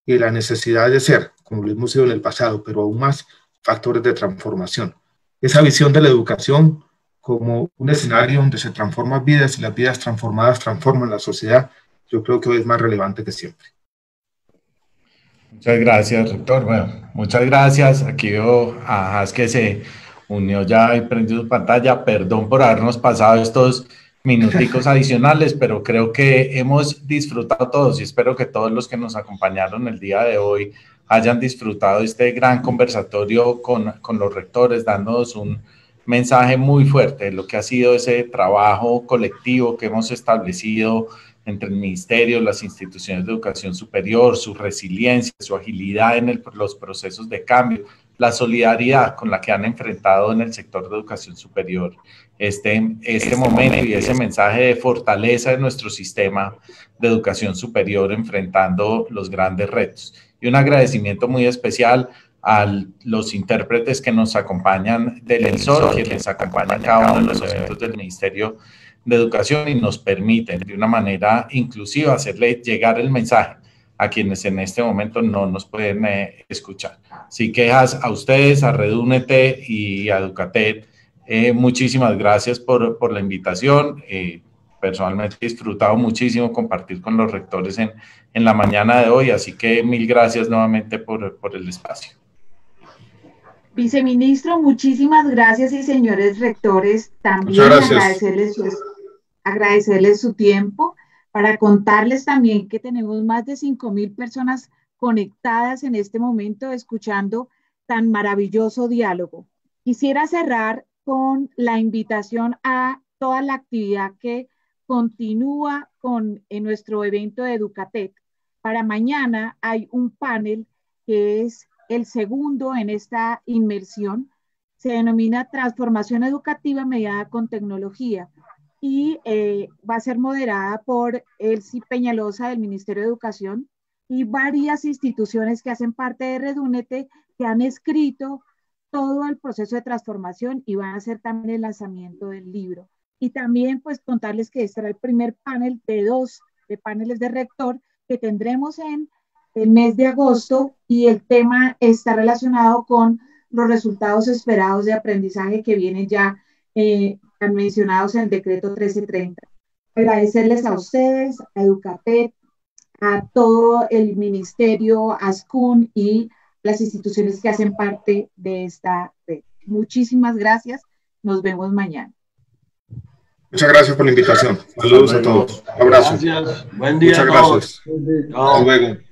y la necesidad de ser, como lo hemos sido en el pasado, pero aún más factores de transformación. Esa visión de la educación como un escenario donde se transforman vidas y las vidas transformadas transforman la sociedad, yo creo que hoy es más relevante que siempre. Muchas gracias, rector. Bueno, muchas gracias. Aquí veo a Has que se unió ya y prendió su pantalla. Perdón por habernos pasado estos minuticos adicionales, pero creo que hemos disfrutado todos y espero que todos los que nos acompañaron el día de hoy hayan disfrutado este gran conversatorio con, con los rectores, dándonos un mensaje muy fuerte de lo que ha sido ese trabajo colectivo que hemos establecido entre el ministerio, las instituciones de educación superior, su resiliencia, su agilidad en los procesos de cambio, la solidaridad con la que han enfrentado en el sector de educación superior este, este, este momento y ese mensaje de fortaleza de nuestro sistema de educación superior enfrentando los grandes retos. Y un agradecimiento muy especial a los intérpretes que nos acompañan del ENSOR, quienes acompañan cada uno de los eventos del Ministerio de Educación y nos permiten de una manera inclusiva hacerle llegar el mensaje a quienes en este momento no nos pueden eh, escuchar. Así que a ustedes, a Redúnete y a Educatet, eh, muchísimas gracias por, por la invitación. Eh, personalmente he disfrutado muchísimo compartir con los rectores en, en, la mañana de hoy, así que mil gracias nuevamente por, por el espacio. Viceministro, muchísimas gracias y señores rectores, también agradecerles agradecerles su tiempo para contarles también que tenemos más de 5 mil personas conectadas en este momento escuchando tan maravilloso diálogo. Quisiera cerrar con la invitación a toda la actividad que continúa con en nuestro evento de Educatec. Para mañana hay un panel que es el segundo en esta inmersión. Se denomina Transformación Educativa mediada con tecnología y eh, va a ser moderada por Elsie Peñalosa del Ministerio de Educación y varias instituciones que hacen parte de Redúnete que han escrito todo el proceso de transformación y van a hacer también el lanzamiento del libro. Y también pues contarles que este será el primer panel de dos de paneles de rector que tendremos en el mes de agosto y el tema está relacionado con los resultados esperados de aprendizaje que vienen ya eh, mencionados en el decreto 1330. Agradecerles a ustedes, a Educatep, a todo el ministerio, a SCUN y las instituciones que hacen parte de esta red. Muchísimas gracias. Nos vemos mañana. Muchas gracias por la invitación. Saludos a todos. Abrazos. Gracias. Buen día. Muchas gracias. Hasta luego.